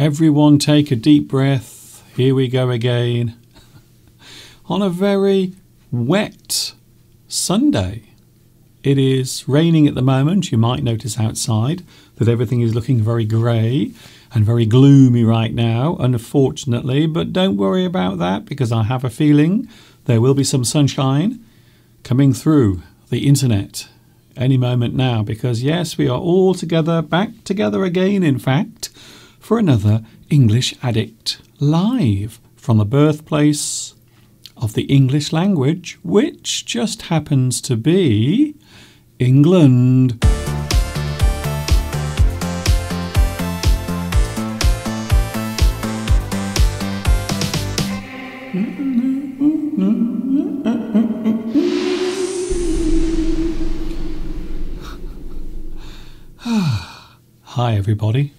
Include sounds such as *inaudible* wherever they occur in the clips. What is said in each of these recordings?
Everyone take a deep breath. Here we go again. *laughs* On a very wet Sunday. It is raining at the moment. You might notice outside that everything is looking very grey and very gloomy right now, unfortunately. But don't worry about that because I have a feeling there will be some sunshine coming through the internet any moment now. Because, yes, we are all together, back together again, in fact, for another English Addict Live from the birthplace of the English language, which just happens to be England. *sighs* Hi, everybody.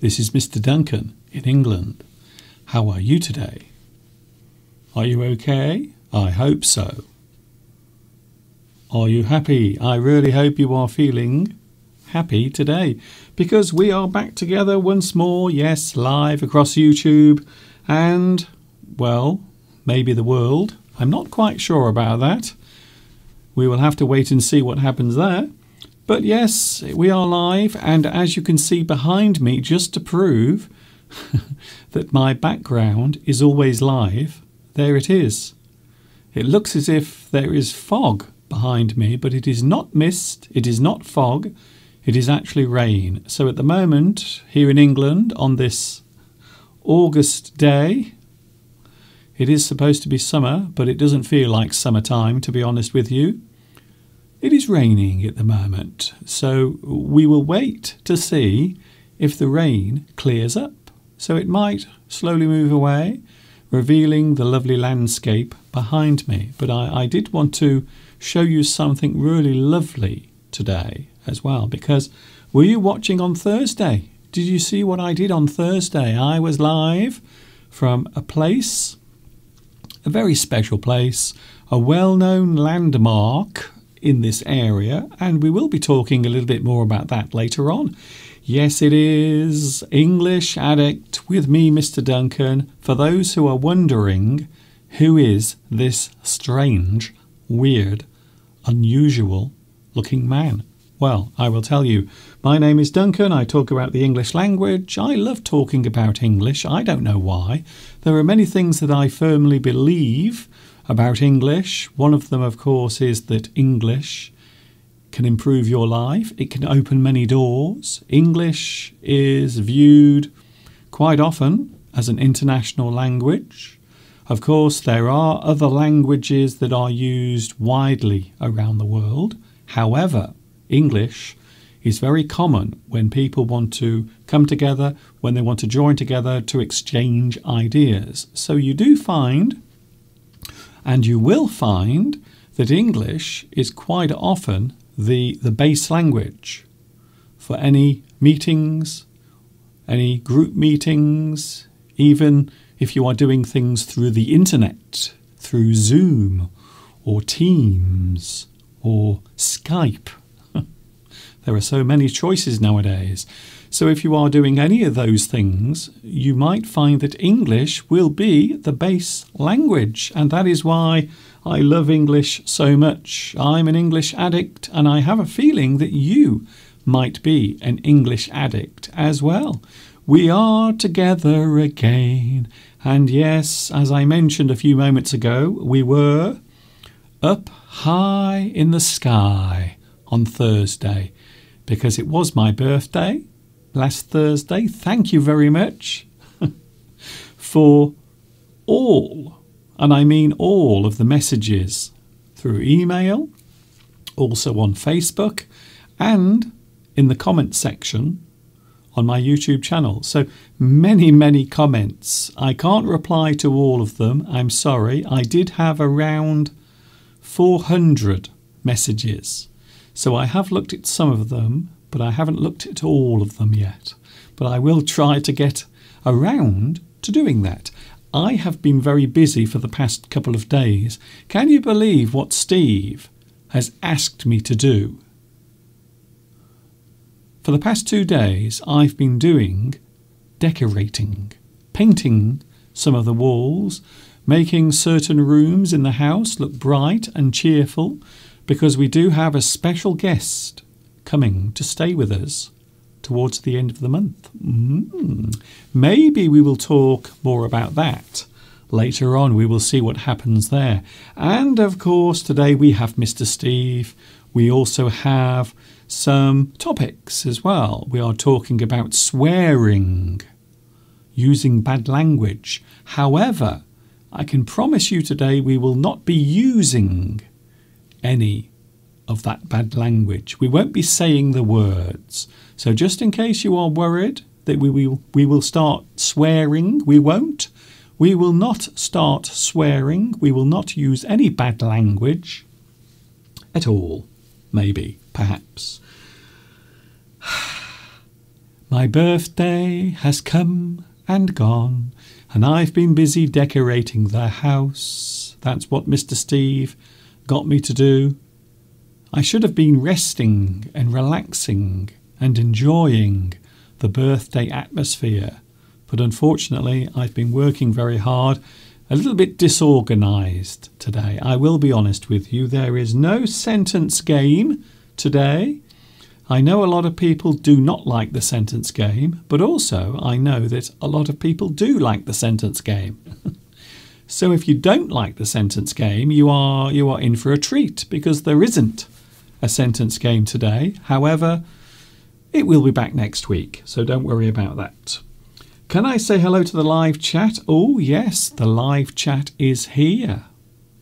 This is Mr. Duncan in England. How are you today? Are you okay? I hope so. Are you happy? I really hope you are feeling happy today because we are back together once more, yes, live across YouTube and, well, maybe the world. I'm not quite sure about that. We will have to wait and see what happens there. But yes, we are live, and as you can see behind me, just to prove *laughs* that my background is always live, there it is. It looks as if there is fog behind me, but it is not mist, it is not fog, it is actually rain. So at the moment, here in England, on this August day, it is supposed to be summer, but it doesn't feel like summertime, to be honest with you. It is raining at the moment, so we will wait to see if the rain clears up. So it might slowly move away, revealing the lovely landscape behind me. But I, I did want to show you something really lovely today as well, because were you watching on Thursday? Did you see what I did on Thursday? I was live from a place, a very special place, a well known landmark in this area, and we will be talking a little bit more about that later on. Yes, it is English Addict with me, Mr. Duncan. For those who are wondering, who is this strange, weird, unusual looking man? Well, I will tell you. My name is Duncan. I talk about the English language. I love talking about English. I don't know why. There are many things that I firmly believe about English. One of them, of course, is that English can improve your life, it can open many doors. English is viewed quite often as an international language. Of course, there are other languages that are used widely around the world. However, English is very common when people want to come together, when they want to join together to exchange ideas. So you do find and you will find that English is quite often the, the base language for any meetings, any group meetings, even if you are doing things through the internet, through Zoom or Teams or Skype. *laughs* there are so many choices nowadays. So, if you are doing any of those things, you might find that English will be the base language. And that is why I love English so much. I'm an English addict, and I have a feeling that you might be an English addict as well. We are together again. And yes, as I mentioned a few moments ago, we were up high in the sky on Thursday because it was my birthday last Thursday. Thank you very much *laughs* for all, and I mean all, of the messages through email, also on Facebook, and in the comment section on my YouTube channel. So many, many comments. I can't reply to all of them. I'm sorry. I did have around 400 messages. So I have looked at some of them but I haven't looked at all of them yet. But I will try to get around to doing that. I have been very busy for the past couple of days. Can you believe what Steve has asked me to do? For the past two days, I've been doing decorating, painting some of the walls, making certain rooms in the house look bright and cheerful because we do have a special guest coming to stay with us towards the end of the month. Mm. Maybe we will talk more about that later on. We will see what happens there. And of course, today we have Mr. Steve. We also have some topics as well. We are talking about swearing, using bad language. However, I can promise you today we will not be using any of that bad language. We won't be saying the words. So just in case you are worried that we will, we will start swearing, we won't. We will not start swearing. We will not use any bad language at all. Maybe, perhaps. *sighs* My birthday has come and gone, and I've been busy decorating the house. That's what Mr. Steve got me to do. I should have been resting and relaxing and enjoying the birthday atmosphere, but unfortunately, I've been working very hard, a little bit disorganized today. I will be honest with you, there is no sentence game today. I know a lot of people do not like the sentence game, but also I know that a lot of people do like the sentence game. *laughs* so if you don't like the sentence game, you are you are in for a treat because there isn't a sentence game today. However, it will be back next week, so don't worry about that. Can I say hello to the live chat? Oh, yes, the live chat is here.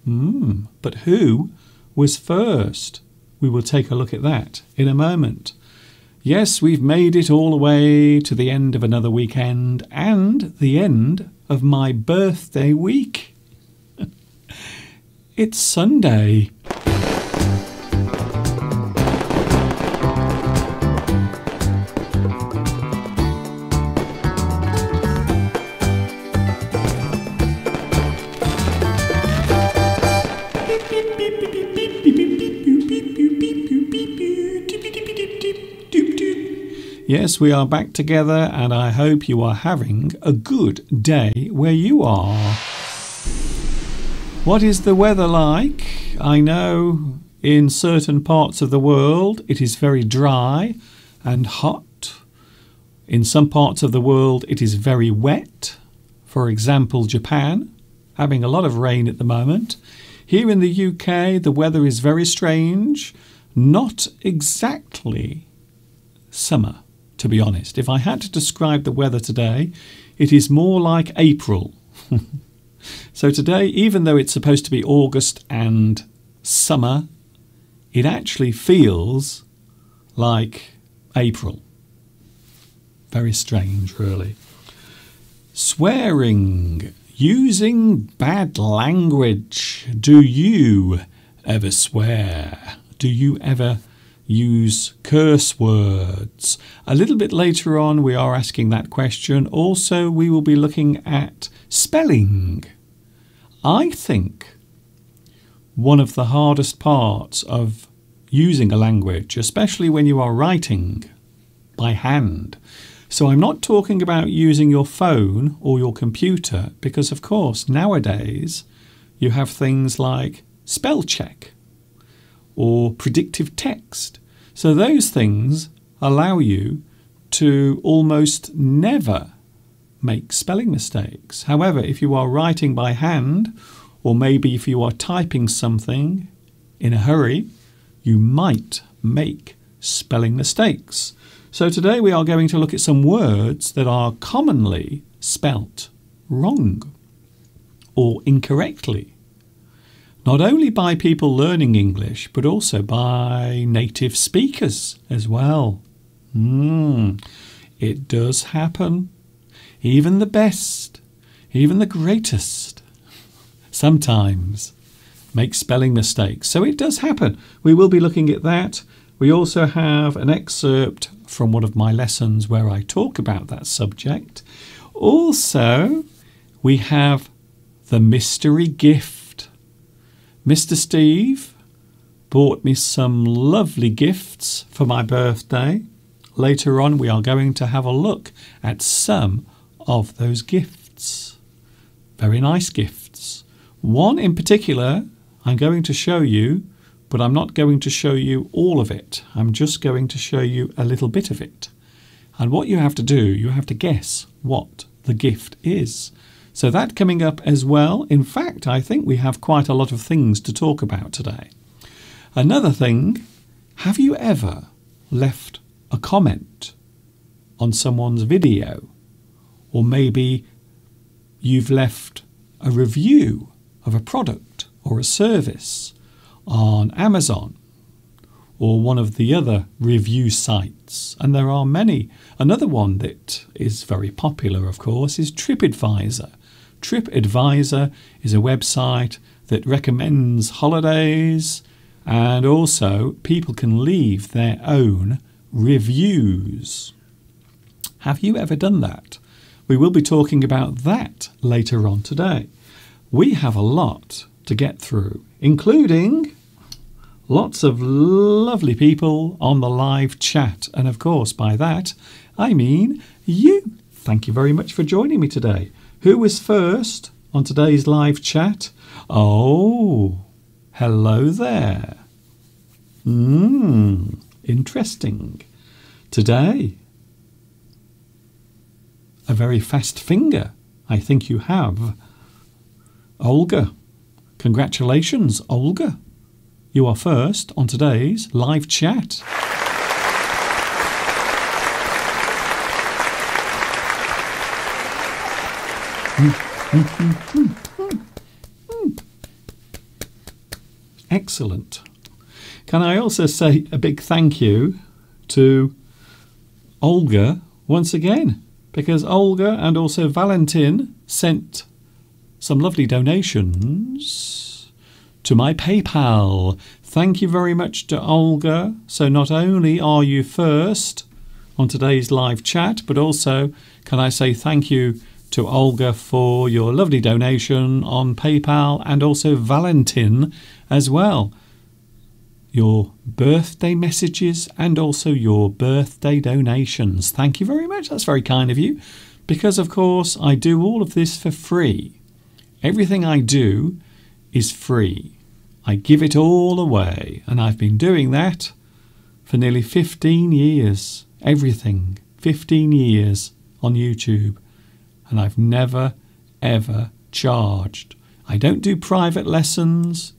Hmm, but who was first? We will take a look at that in a moment. Yes, we've made it all the way to the end of another weekend and the end of my birthday week. *laughs* it's Sunday. Yes, we are back together, and I hope you are having a good day where you are. What is the weather like? I know in certain parts of the world it is very dry and hot. In some parts of the world it is very wet. For example, Japan, having a lot of rain at the moment. Here in the UK, the weather is very strange, not exactly summer to be honest. If I had to describe the weather today, it is more like April. *laughs* so today, even though it's supposed to be August and summer, it actually feels like April. Very strange, really. Swearing, using bad language. Do you ever swear? Do you ever use curse words. A little bit later on, we are asking that question. Also, we will be looking at spelling. I think one of the hardest parts of using a language, especially when you are writing by hand. So I'm not talking about using your phone or your computer because, of course, nowadays you have things like spell check or predictive text. So those things allow you to almost never make spelling mistakes. However, if you are writing by hand, or maybe if you are typing something in a hurry, you might make spelling mistakes. So today we are going to look at some words that are commonly spelt wrong or incorrectly not only by people learning English, but also by native speakers as well. Mm, it does happen. Even the best, even the greatest, sometimes make spelling mistakes. So it does happen. We will be looking at that. We also have an excerpt from one of my lessons where I talk about that subject. Also, we have the mystery gift Mr. Steve bought me some lovely gifts for my birthday. later on we are going to have a look at some of those gifts. Very nice gifts. One in particular I'm going to show you, but I'm not going to show you all of it. I'm just going to show you a little bit of it. And what you have to do, you have to guess what the gift is. So that coming up as well. In fact, I think we have quite a lot of things to talk about today. Another thing, have you ever left a comment on someone's video? Or maybe you've left a review of a product or a service on Amazon or one of the other review sites. And there are many. Another one that is very popular, of course, is TripAdvisor. TripAdvisor is a website that recommends holidays and also people can leave their own reviews. Have you ever done that? We will be talking about that later on today. We have a lot to get through, including lots of lovely people on the live chat. And of course, by that, I mean you. Thank you very much for joining me today. Who was first on today's live chat? Oh, hello there. Hmm, interesting. Today, a very fast finger. I think you have. Olga. Congratulations, Olga. You are first on today's live chat. *laughs* Excellent. Can I also say a big thank you to Olga once again? Because Olga and also Valentin sent some lovely donations to my PayPal. Thank you very much to Olga. So, not only are you first on today's live chat, but also can I say thank you to Olga for your lovely donation on PayPal and also Valentin as well. Your birthday messages and also your birthday donations. Thank you very much. That's very kind of you. Because, of course, I do all of this for free. Everything I do is free. I give it all away, and I've been doing that for nearly 15 years. Everything. 15 years on YouTube and I've never, ever charged. I don't do private lessons.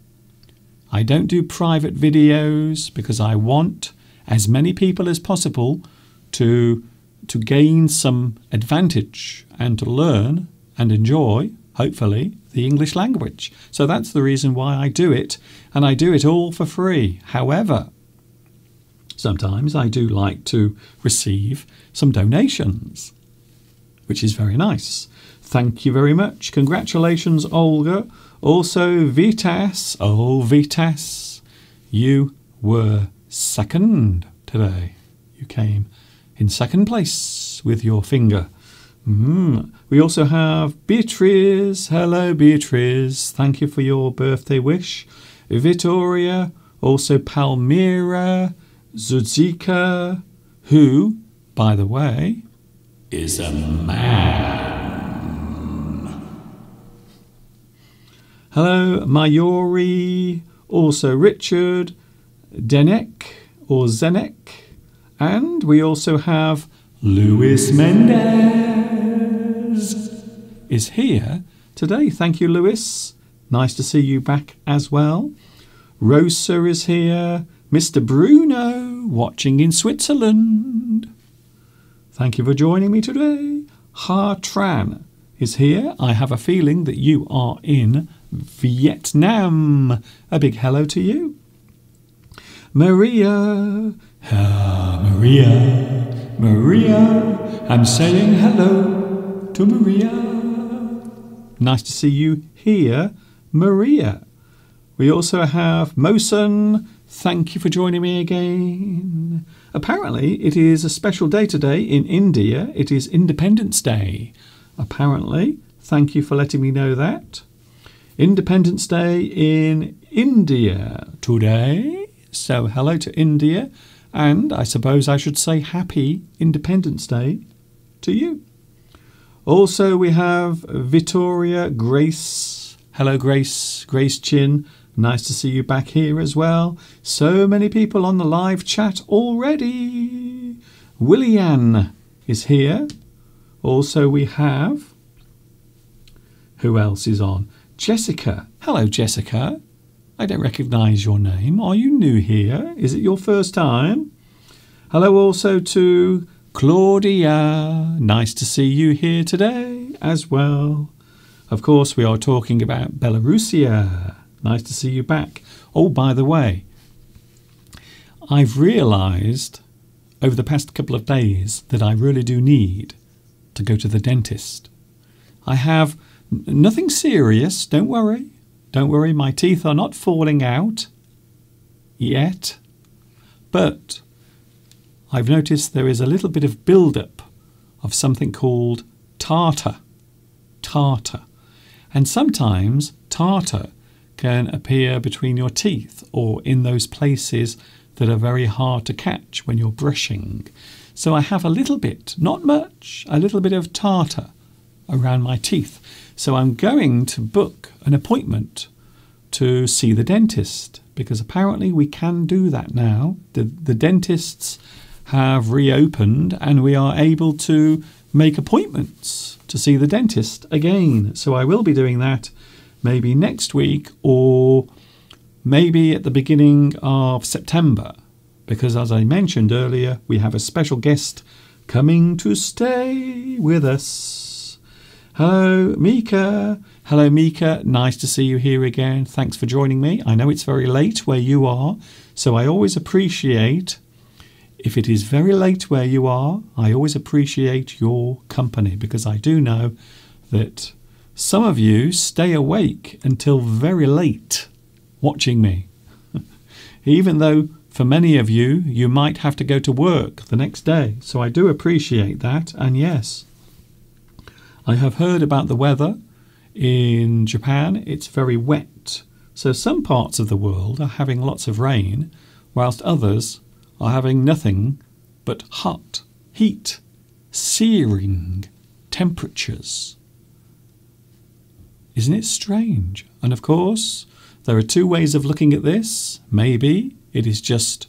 I don't do private videos because I want as many people as possible to, to gain some advantage and to learn and enjoy, hopefully, the English language. So that's the reason why I do it, and I do it all for free. However, sometimes I do like to receive some donations which is very nice. Thank you very much. Congratulations, Olga. Also, Vitas. Oh, Vitas, you were second today. You came in second place with your finger. Mm. We also have Beatrice. Hello, Beatrice. Thank you for your birthday wish. Vittoria, also Palmyra, Zuzika, who, by the way, is a man. Hello, Mayuri, also Richard, Denek or Zenek, and we also have Luis Mendez is here today. Thank you, Luis. Nice to see you back as well. Rosa is here. Mr. Bruno watching in Switzerland. Thank you for joining me today. Ha Tran is here. I have a feeling that you are in Vietnam. A big hello to you. Maria. Maria. Maria. I'm saying hello to Maria. Nice to see you here, Maria. We also have Mosen. Thank you for joining me again. Apparently, it is a special day today in India. It is Independence Day. Apparently, thank you for letting me know that. Independence Day in India today. So, hello to India And I suppose I should say Happy Independence Day to you. Also, we have Vittoria Grace. Hello, Grace. Grace Chin. Nice to see you back here as well. So many people on the live chat already. Willian is here. Also, we have. Who else is on? Jessica. Hello, Jessica. I don't recognise your name. Are you new here? Is it your first time? Hello also to Claudia. Nice to see you here today as well. Of course, we are talking about Belarusia. Nice to see you back. Oh, by the way, I've realised over the past couple of days that I really do need to go to the dentist. I have nothing serious, don't worry. Don't worry, my teeth are not falling out yet. But I've noticed there is a little bit of build-up of something called tartar. Tartar. And sometimes tartar can appear between your teeth or in those places that are very hard to catch when you're brushing. So I have a little bit, not much, a little bit of tartar around my teeth. So I'm going to book an appointment to see the dentist because apparently we can do that now. The, the dentists have reopened and we are able to make appointments to see the dentist again. So I will be doing that maybe next week or maybe at the beginning of September because as I mentioned earlier, we have a special guest coming to stay with us. Hello, Mika. Hello, Mika. Nice to see you here again. Thanks for joining me. I know it's very late where you are, so I always appreciate if it is very late where you are, I always appreciate your company because I do know that some of you stay awake until very late watching me. *laughs* Even though for many of you, you might have to go to work the next day. So I do appreciate that. And yes, I have heard about the weather in Japan. It's very wet. So some parts of the world are having lots of rain, whilst others are having nothing but hot, heat, searing temperatures. Isn't it strange? And of course, there are two ways of looking at this. Maybe it is just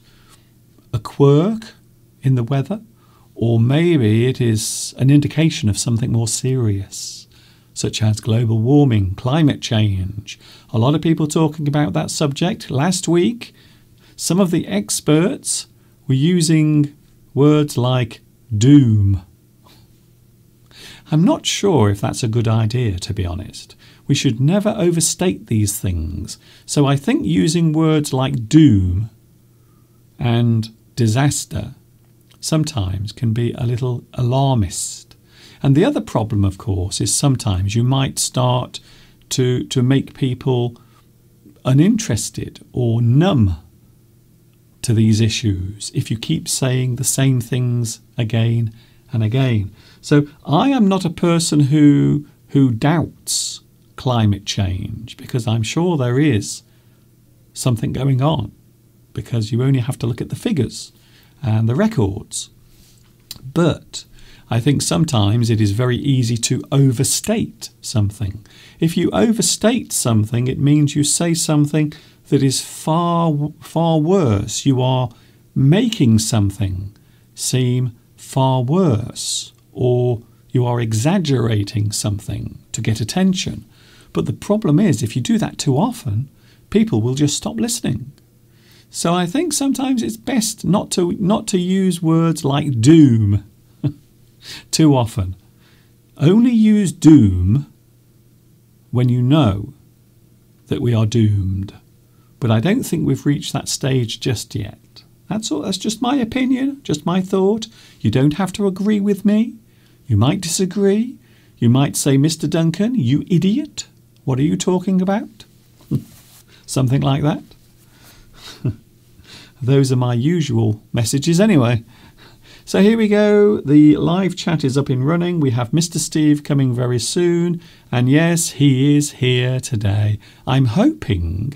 a quirk in the weather, or maybe it is an indication of something more serious, such as global warming, climate change. A lot of people talking about that subject. Last week, some of the experts we're using words like doom. I'm not sure if that's a good idea, to be honest. We should never overstate these things. So I think using words like doom and disaster sometimes can be a little alarmist. And the other problem, of course, is sometimes you might start to, to make people uninterested or numb to these issues if you keep saying the same things again and again. So I am not a person who who doubts climate change because I'm sure there is something going on because you only have to look at the figures and the records. But I think sometimes it is very easy to overstate something. If you overstate something, it means you say something that is far, far worse. You are making something seem far worse, or you are exaggerating something to get attention. But the problem is, if you do that too often, people will just stop listening. So I think sometimes it's best not to not to use words like doom *laughs* too often. Only use doom when you know that we are doomed. But I don't think we've reached that stage just yet. That's all. That's just my opinion, just my thought. You don't have to agree with me. You might disagree. You might say, Mr. Duncan, you idiot. What are you talking about? *laughs* Something like that. *laughs* Those are my usual messages anyway. So here we go. The live chat is up and running. We have Mr. Steve coming very soon. And yes, he is here today. I'm hoping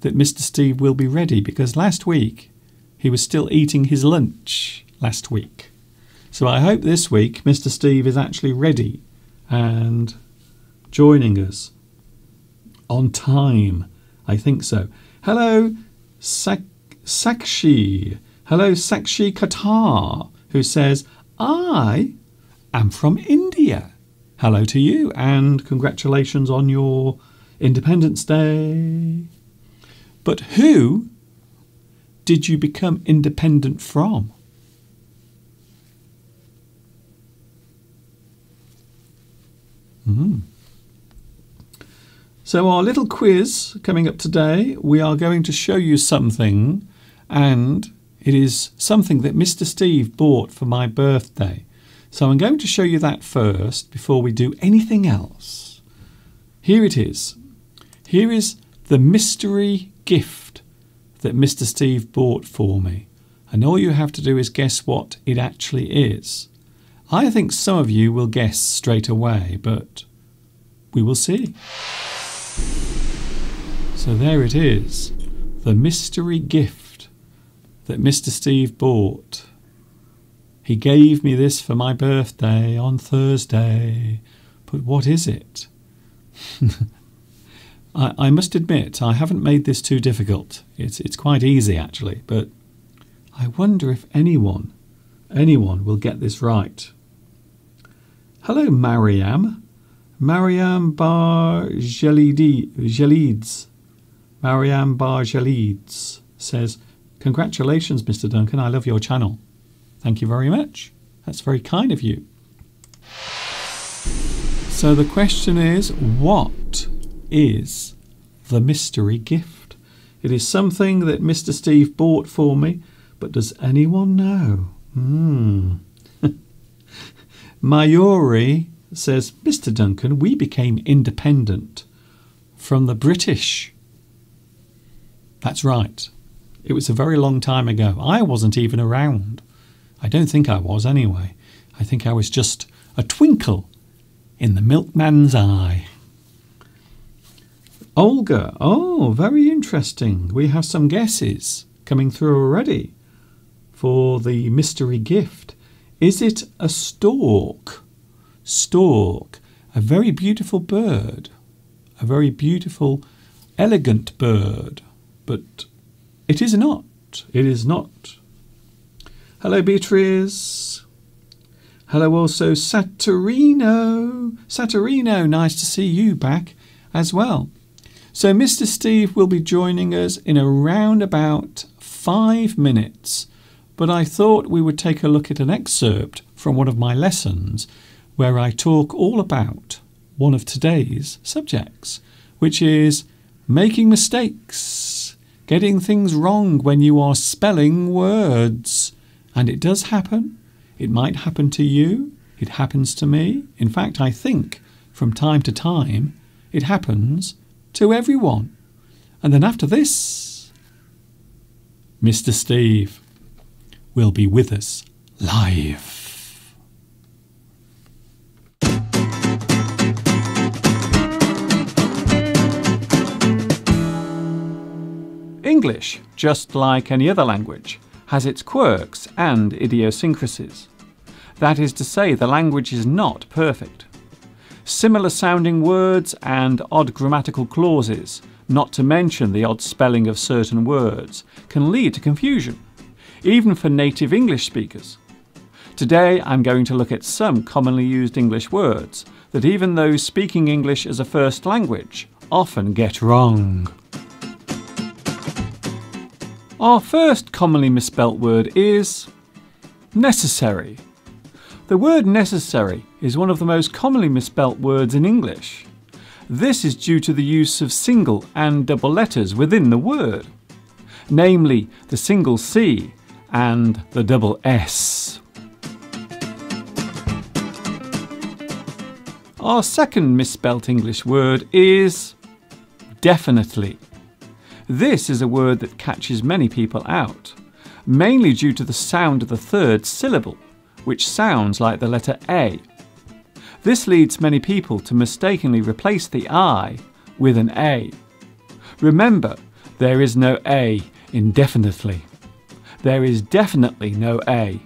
that Mr. Steve will be ready because last week he was still eating his lunch last week. So I hope this week Mr. Steve is actually ready and joining us on time. I think so. Hello, Sak- Sakshi. Hello, Sakshi Qatar, who says, I am from India. Hello to you, and congratulations on your Independence Day. But who did you become independent from? Mm. So, our little quiz coming up today, we are going to show you something, and it is something that Mr. Steve bought for my birthday. So, I'm going to show you that first before we do anything else. Here it is. Here is the mystery gift that Mr. Steve bought for me. And all you have to do is guess what it actually is. I think some of you will guess straight away, but we will see. So there it is the mystery gift that Mr. Steve bought. He gave me this for my birthday on Thursday. But what is it? *laughs* I, I, must admit, I haven't made this too difficult. It's, it's quite easy, actually, but I wonder if anyone, anyone will get this right. Hello, Mariam. Mariam Bar Jalids. Mariam Bar Jalids says, Congratulations, Mr. Duncan. I love your channel. Thank you very much. That's very kind of you. So the question is, what is the mystery gift? It is something that Mr. Steve bought for me, but does anyone know? Hmm. *laughs* Mayuri says, Mr. Duncan, we became independent from the British. That's right. It was a very long time ago. I wasn't even around. I don't think I was anyway. I think I was just a twinkle in the milkman's eye. Olga, oh, very interesting. We have some guesses coming through already for the mystery gift. Is it a stork? Stork, a very beautiful bird, a very beautiful, elegant bird, but it is not. It is not. Hello, Beatrice. Hello, also Saturino. Saturino, nice to see you back as well. So, Mr. Steve will be joining us in around about five minutes, but I thought we would take a look at an excerpt from one of my lessons where I talk all about one of today's subjects, which is making mistakes, getting things wrong when you are spelling words. And it does happen. It might happen to you. It happens to me. In fact, I think from time to time it happens to everyone. And then after this, Mr. Steve will be with us live. English, just like any other language, has its quirks and idiosyncrasies. That is to say, the language is not perfect. Similar sounding words and odd grammatical clauses, not to mention the odd spelling of certain words, can lead to confusion, even for native English speakers. Today I'm going to look at some commonly used English words that even those speaking English as a first language often get wrong. Our first commonly misspelt word is necessary. The word necessary is one of the most commonly misspelt words in English. This is due to the use of single and double letters within the word, namely the single C and the double S. Our second misspelt English word is definitely. This is a word that catches many people out, mainly due to the sound of the third syllable, which sounds like the letter A. This leads many people to mistakenly replace the I with an A. Remember, there is no A indefinitely. There is definitely no A.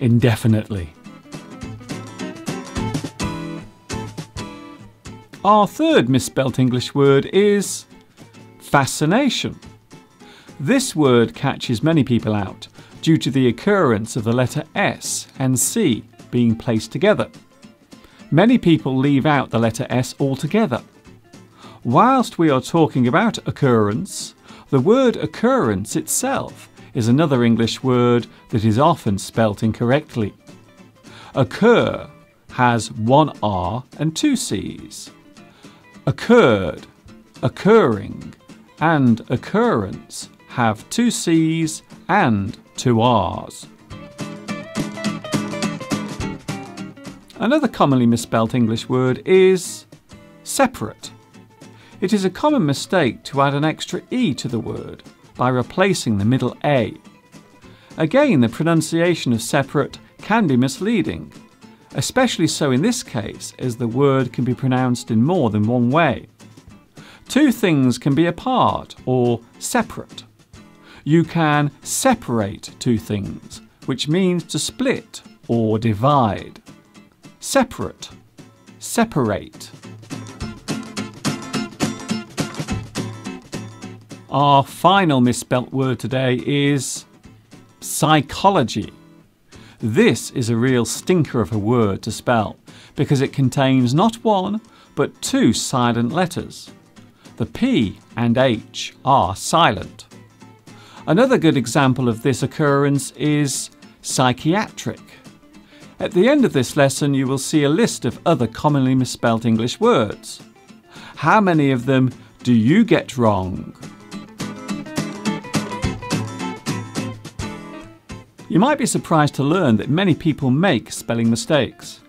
Indefinitely. Our third misspelt English word is fascination. This word catches many people out due to the occurrence of the letter S and C being placed together. Many people leave out the letter S altogether. Whilst we are talking about occurrence, the word occurrence itself is another English word that is often spelt incorrectly. Occur has one R and two C's occurred, occurring, and occurrence have two C's and two R's. Another commonly misspelt English word is separate. It is a common mistake to add an extra E to the word by replacing the middle A. Again, the pronunciation of separate can be misleading especially so in this case as the word can be pronounced in more than one way. Two things can be apart or separate. You can separate two things, which means to split or divide. Separate, separate. Our final misspelt word today is psychology. This is a real stinker of a word to spell because it contains not one but two silent letters. The P and H are silent. Another good example of this occurrence is psychiatric. At the end of this lesson, you will see a list of other commonly misspelt English words. How many of them do you get wrong? You might be surprised to learn that many people make spelling mistakes.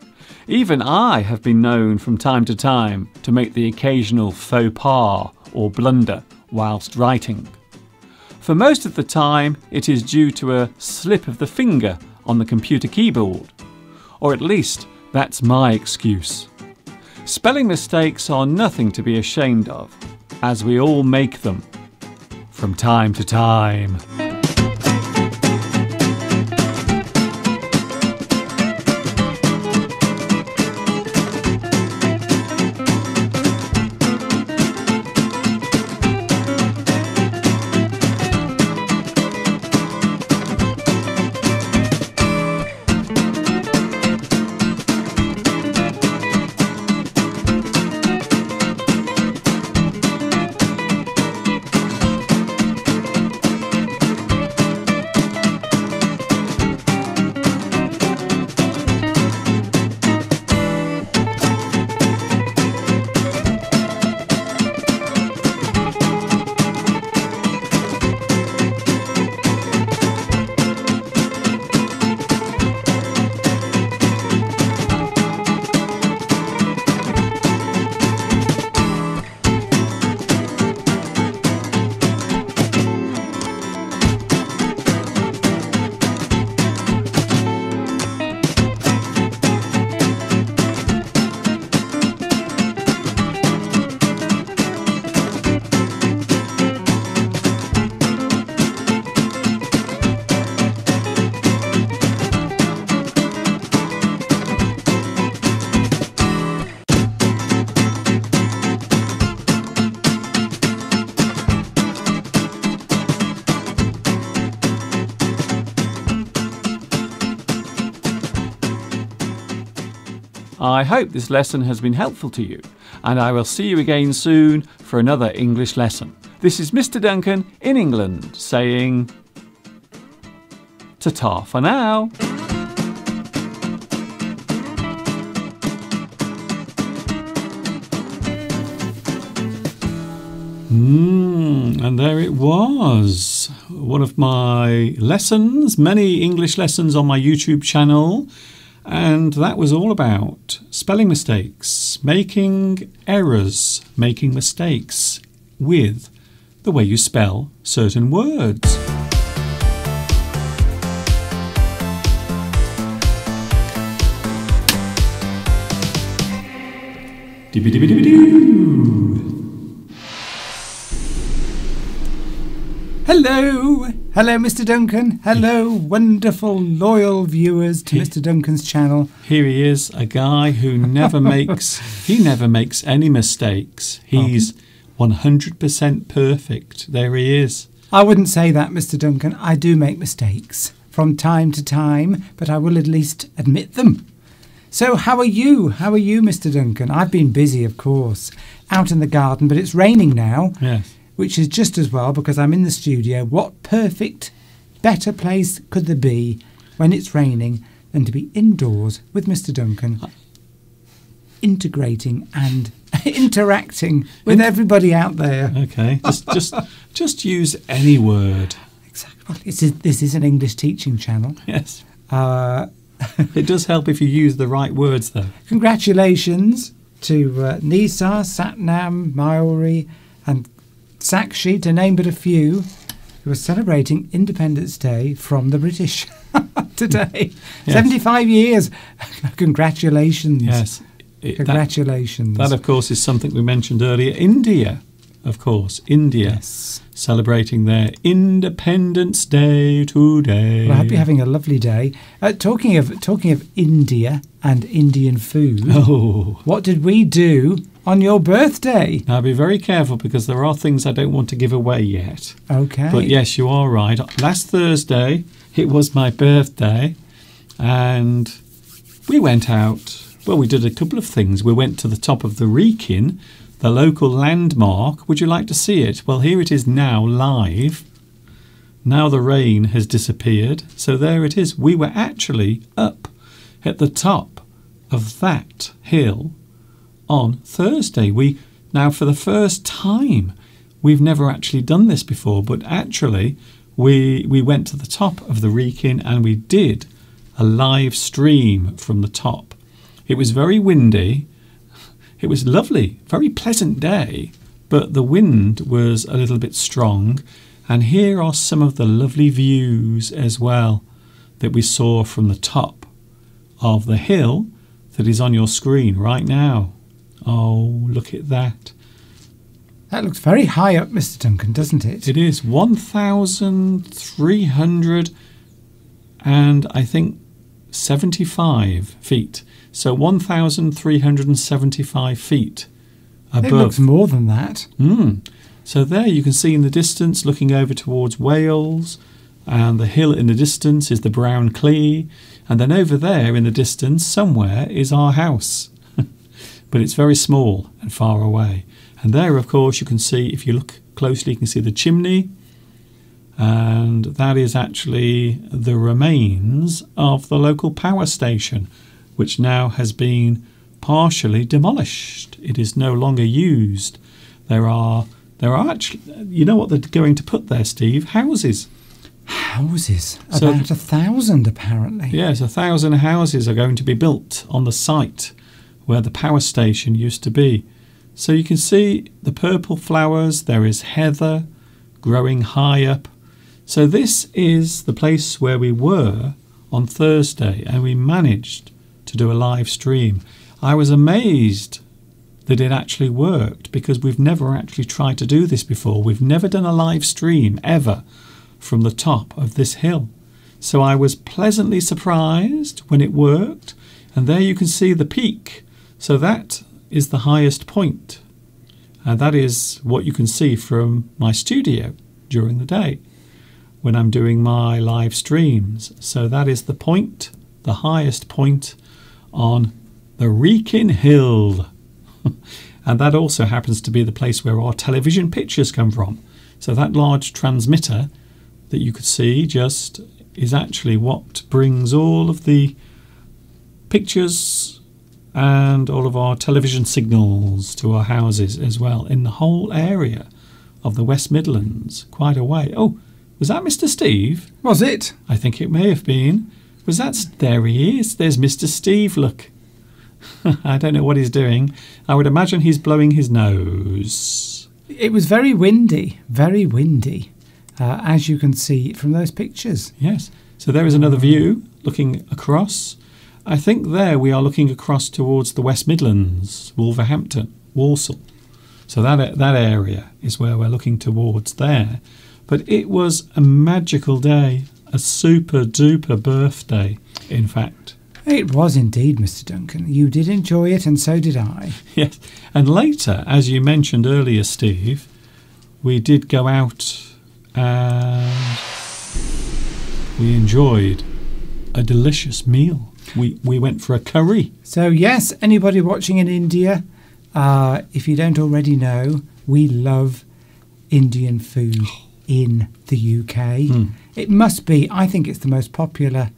Even I have been known from time to time to make the occasional faux pas or blunder whilst writing. For most of the time, it is due to a slip of the finger on the computer keyboard. Or at least, that's my excuse. Spelling mistakes are nothing to be ashamed of, as we all make them. From time to time. Hope this lesson has been helpful to you, and I will see you again soon for another English lesson. This is Mr. Duncan in England saying ta ta for now. Mm, and there it was. One of my lessons, many English lessons on my YouTube channel. And that was all about spelling mistakes, making errors, making mistakes with the way you spell certain words. Hello, hello, Mr. Duncan. Hello, wonderful, loyal viewers to Mr. Duncan's channel. Here he is, a guy who never *laughs* makes he never makes any mistakes. He's 100% perfect. There he is. I wouldn't say that, Mr. Duncan. I do make mistakes from time to time, but I will at least admit them. So, how are you? How are you, Mr. Duncan? I've been busy, of course, out in the garden, but it's raining now. Yes. Which is just as well because I'm in the studio. What perfect, better place could there be when it's raining than to be indoors with Mr. Duncan, integrating and *laughs* interacting with everybody out there? Okay. *laughs* Just just just use any word. Exactly. This is, this is an English teaching channel. Yes. Uh, *laughs* It does help if you use the right words though. congratulations to uh, Nisa, Satnam, Mayuri, and Sakshi, to name but a few, who are celebrating Independence Day from the British *laughs* today. Yes. 75 years. *laughs* Congratulations. Yes. It- that, Congratulations. that of course is something we mentioned earlier. India, of course. India yes. celebrating their Independence Day today. Well, I hope you're having a lovely day. Uh, talking of talking of India and Indian food, *laughs* Oh. what did we do on your birthday? Now be very careful because there are things I don't want to give away yet. Okay. But yes, you are right. Last Thursday, it was my birthday, and we went out. Well, we did a couple of things. We went to the top of the Wrekin, the local landmark. Would you like to see it? Well, here it is now, live. Now the rain has disappeared, so there it is. We were actually up at the top of that hill on Thursday. We now for the first time we've never actually done this before, but actually we we went to the top of the Wrekin and we did a live stream from the top. It was very windy. It was lovely, very pleasant day, but the wind was a little bit strong. And here are some of the lovely views as well that we saw from the top of the hill that is on your screen right now. Oh, look at that. that looks very high up, Mr. Duncan, doesn't it? It is 1,300 and I think 75 feet. So 1,375 feet above. It looks more than that. Mm. So there you can see in the distance, looking over towards Wales, and the hill in the distance is the Brown Clee, and then over there in the distance, somewhere, is our house. *laughs* but it's very small and far away. And there, of course, you can see, if you look closely, you can see the chimney, and that is actually the remains of the local power station, which now has been partially demolished. It is no longer used. There are there are actually you know what they're going to put there, Steve? Houses. Houses. So- About a thousand, apparently. Yes, a thousand houses are going to be built on the site where the power station used to be. So you can see the purple flowers, there is heather growing high up. So this is the place where we were on Thursday and we managed to do a live stream. I was amazed that it actually worked because we've never actually tried to do this before. We've never done a live stream ever from the top of this hill. So I was pleasantly surprised when it worked, and there you can see the peak. So that is the highest point, and that is what you can see from my studio during the day when I'm doing my live streams. So that is the point, the highest point on the Wrekin Hill. *laughs* and that also happens to be the place where our television pictures come from. So that large transmitter that you could see just is actually what brings all of the pictures and all of our television signals to our houses as well in the whole area of the West Midlands, quite a way. Oh, was that Mr. Steve? Was it? I think it may have been. Was that there he is? There's Mr. Steve. Look, *laughs* I don't know what he's doing. I would imagine he's blowing his nose. It was very windy, very windy, uh, as you can see from those pictures. Yes. So there is another view looking across. I think there we are looking across towards the West Midlands, Wolverhampton, Walsall. So that that area is where we're looking towards there. But it was a magical day, a super duper birthday, in fact. It was indeed, Mr. Duncan. You did enjoy it, and so did I. *laughs* Yes. And later, as you mentioned earlier, Steve, we did go out and we enjoyed a delicious meal. We, we went for a curry. So, yes, anybody watching in India, uh, if you don't already know, we love Indian food *gasps* in the UK. Mm. It must be, I think it's the most popular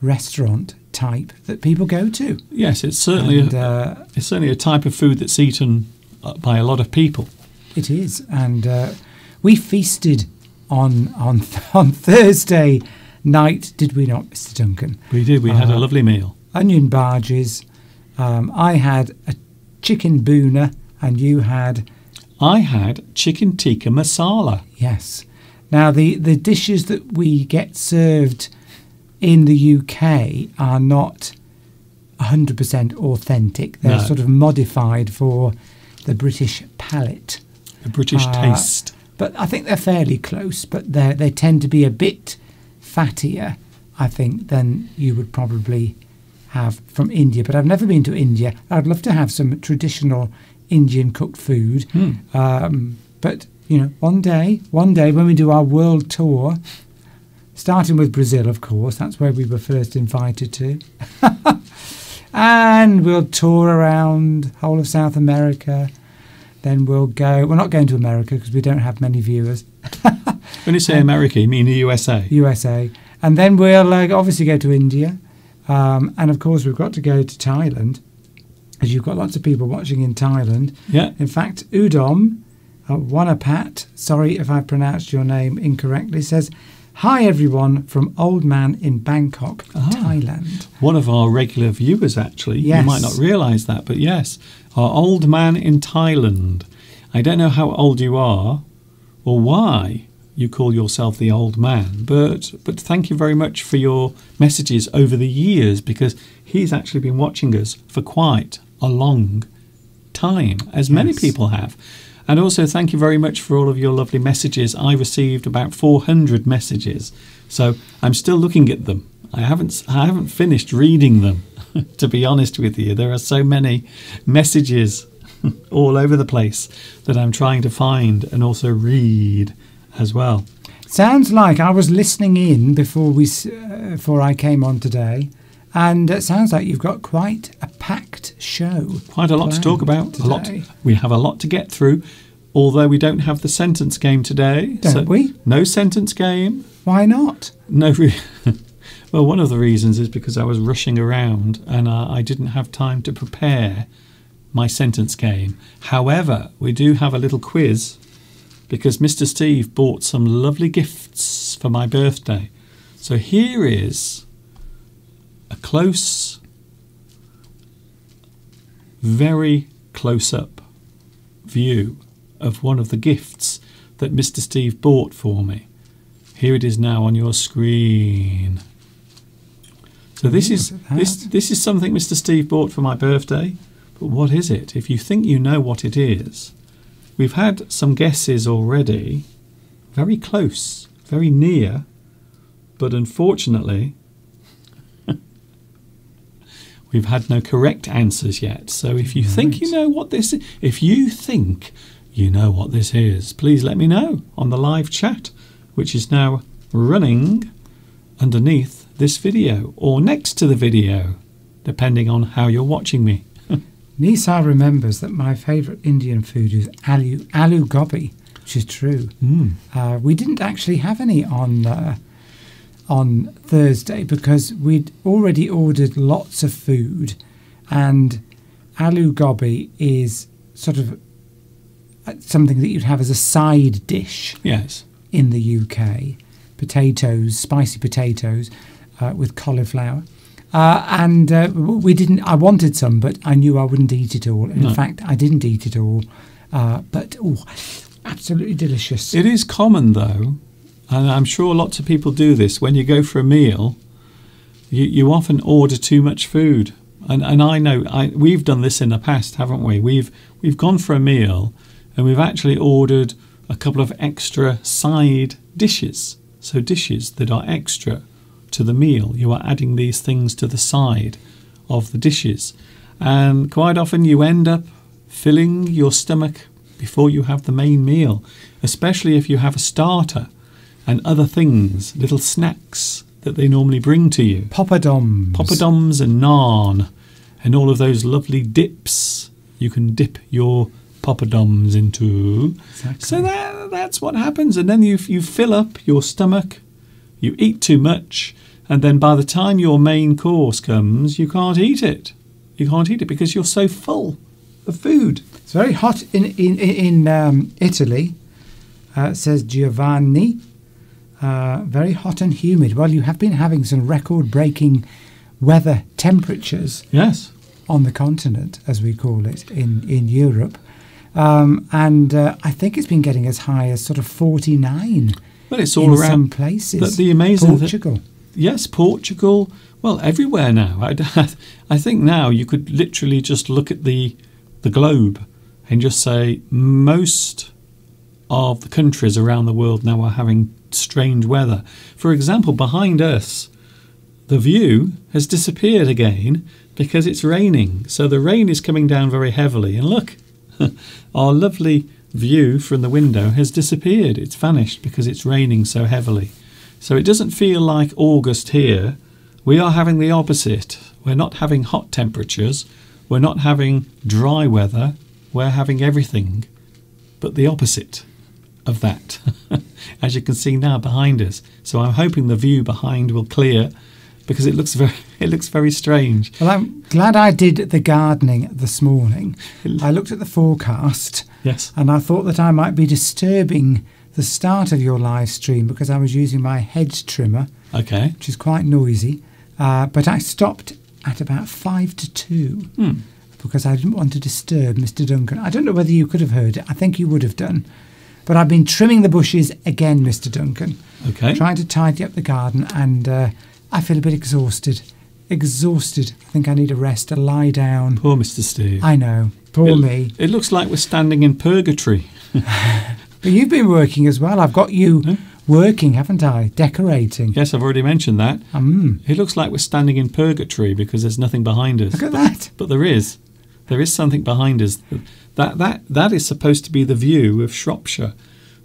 restaurant type that people go to. Yes, it's certainly And, a, uh, it's certainly a type of food that's eaten uh, by a lot of people. It is, and uh, we feasted on on *laughs* on Thursday night, did we not, Mr. Duncan? We did. We had a Uh, lovely meal. Onion bhajis. Um, I had a chicken bhuna, and you had I had chicken tikka masala. yes. Now the the dishes that we get served in the UK are not 100% authentic. They're No. sort of modified for the British palate. The British Ah. taste. but I think they're fairly close. But they they tend to be a bit fattier, I think, than you would probably have from India. But I've never been to India. I'd love to have some traditional Indian cooked food. Hmm. Um, but you know, one day, one day when we do our world tour, starting with Brazil, of course, that's where we were first invited to. *laughs* and we'll tour around whole of South America. Then we'll go. We're not going to America because we don't have many viewers. *laughs* When you say America, you mean the USA? USA, and then we'll uh, obviously go to India, um, and of course we've got to go to Thailand, as you've got lots of people watching in Thailand. Yeah. In fact, Udom, uh, Wanapat, sorry if I pronounced your name incorrectly, says, "Hi everyone from Old Man in Bangkok, Ah. Thailand." One of our regular viewers, actually. You might not realise that, but yes, our old man in Thailand. I don't know how old you are or why you call yourself the old man, but but thank you very much for your messages over the years because he's actually been watching us for quite a long time, as many people have. And also, thank you very much for all of your lovely messages. I received about 400 messages, so I'm still looking at them. I haven't, I haven't finished reading them, *laughs* to be honest with you. There are so many messages *laughs* all over the place that I'm trying to find and also read as well. Sounds like I was listening in before we uh, before I came on today, and it sounds like you've got quite a packed show. Quite a lot to talk about. A lot. today. We have a lot to get through. Although we don't have the sentence game today, Don't we? No sentence game. Why not? No, *laughs* well, one of the reasons is because I was rushing around and uh, I didn't have time to prepare my sentence game. However, we do have a little quiz because Mr. Steve bought some lovely gifts for my birthday. So here is a close, very close up view of one of the gifts that Mr. Steve bought for me. Here it is now on your screen. So this is this this is something Mr. Steve bought for my birthday. But what is it? If you think you know what it is, we've had some guesses already. Very close, very near, but unfortunately we've had no correct answers yet. So if you think you know what this is, if you think you know what this is, please let me know on the live chat, which is now running underneath this video or next to the video, depending on how you're watching me. *laughs* Nisa remembers that my favourite Indian food is aloo, aloo gobi, which is true. Mm. Uh, we didn't actually have any on uh, on Thursday because we'd already ordered lots of food, and aloo gobi is sort of uh, something that you'd have as a side dish Yes. in the UK. Potatoes, spicy potatoes uh, with cauliflower. Uh, and uh, we didn't. I wanted some, but I knew I wouldn't eat it all. In No. fact, I didn't eat it all. Uh, but oh, absolutely delicious. It is common though, and I'm sure lots of people do this. When you go for a meal, you, you often order too much food. And, and I know I, we've done this in the past, haven't we? We've we've gone for a meal and we've actually ordered a couple of extra side dishes. So, dishes that are extra to the meal. You are adding these things to the side of the dishes. And quite often you end up filling your stomach before you have the main meal, especially if you have a starter and other things, little snacks that they normally bring to you. Poppadoms. Poppadoms and naan and all of those lovely dips you can dip your poppadoms into. Exactly. So that, that's what happens. And then you, you fill up your stomach, you eat too much, and then by the time your main course comes, you can't eat it. You can't eat it because you're so full of food. It's very hot in in in um, Italy. Uh, says Giovanni. Uh, very hot and humid. Well, you have been having some record-breaking weather temperatures Yes. on the continent, as we call it in in Europe, um, and uh, I think it's been getting as high as sort of forty-nine Well, it's all in some around. places. the- the amazing Portugal. Yes, Portugal. Well, everywhere now. *laughs* I, I think now you could literally just look at the the globe and just say most of the countries around the world now are having strange weather. For example, behind us, the view has disappeared again because it's raining. So the rain is coming down very heavily. And look, *laughs* our lovely view from the window has disappeared. It's vanished because it's raining so heavily. So it doesn't feel like August here. We are having the opposite. We're not having hot temperatures. We're not having dry weather. We're having everything but the opposite of that, *laughs* as you can see now behind us. So I'm hoping the view behind will clear because it looks very *laughs* it looks very strange. Well, I'm glad I did the gardening this morning. I looked at the forecast Yes. and I thought that I might be disturbing the start of your live stream because I was using my hedge trimmer, Okay. which is quite noisy. Uh, but I stopped at about five to two Hmm. because I didn't want to disturb Mr. Duncan. I don't know whether you could have heard it. I think you would have done. But I've been trimming the bushes again, Mr. Duncan, Okay. trying to tidy up the garden, and uh, I feel a bit exhausted. Exhausted. I think I need a rest, a lie down. Poor Mr. Steve. I know. Poor it, me. It looks like we're standing in purgatory. *laughs* But you've been working as well. I've got you Hmm? working, haven't I? Decorating. Yes, I've already mentioned that. Mm. It looks like we're standing in purgatory because there's nothing behind us. Look at but, that. but there is. There is something behind us. That that that is supposed to be the view of Shropshire,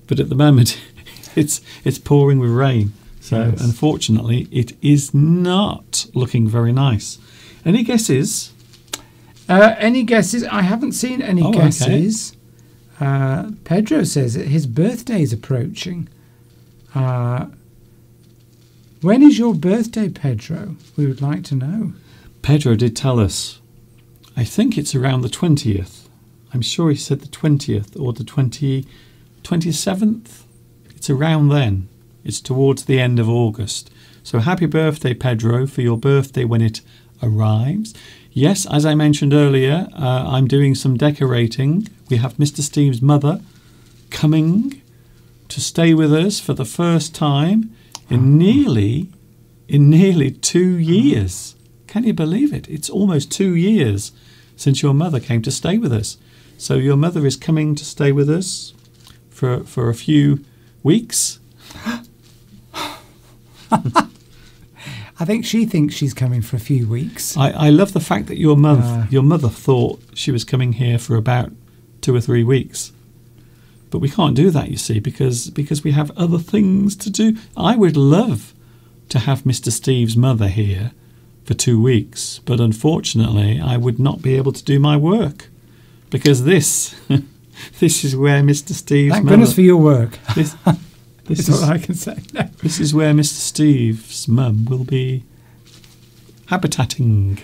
but at the moment, *laughs* it's it's pouring with rain. So Yes. unfortunately, it is not looking very nice. Any guesses? Uh, any guesses? I haven't seen any Oh, okay. guesses. Uh, Pedro says that his birthday is approaching. Uh, when is your birthday, Pedro? We would like to know. Pedro did tell us. I think it's around the twentieth. I'm sure he said the twentieth or the 20, 27th. It's around then. It's towards the end of August. So happy birthday, Pedro, for your birthday when it arrives. Yes, as I mentioned earlier, uh, I'm doing some decorating. We have Mr. Steve's mother coming to stay with us for the first time in nearly in nearly two years. Can you believe it? It's almost two years since your mother came to stay with us. So your mother is coming to stay with us for for a few weeks. *laughs* I think she thinks she's coming for a few weeks. I, I love the fact that your mother Ah. your mother thought she was coming here for about two or three weeks. But we can't do that, you see, because because we have other things to do. I would love to have Mr. Steve's mother here for two weeks, but unfortunately I would not be able to do my work. Because this *laughs* this is where Mr. Steve's Thank goodness for your work. *laughs* this, this is all I can say. No. *laughs* this is where Mr. Steve's mum will be habitating.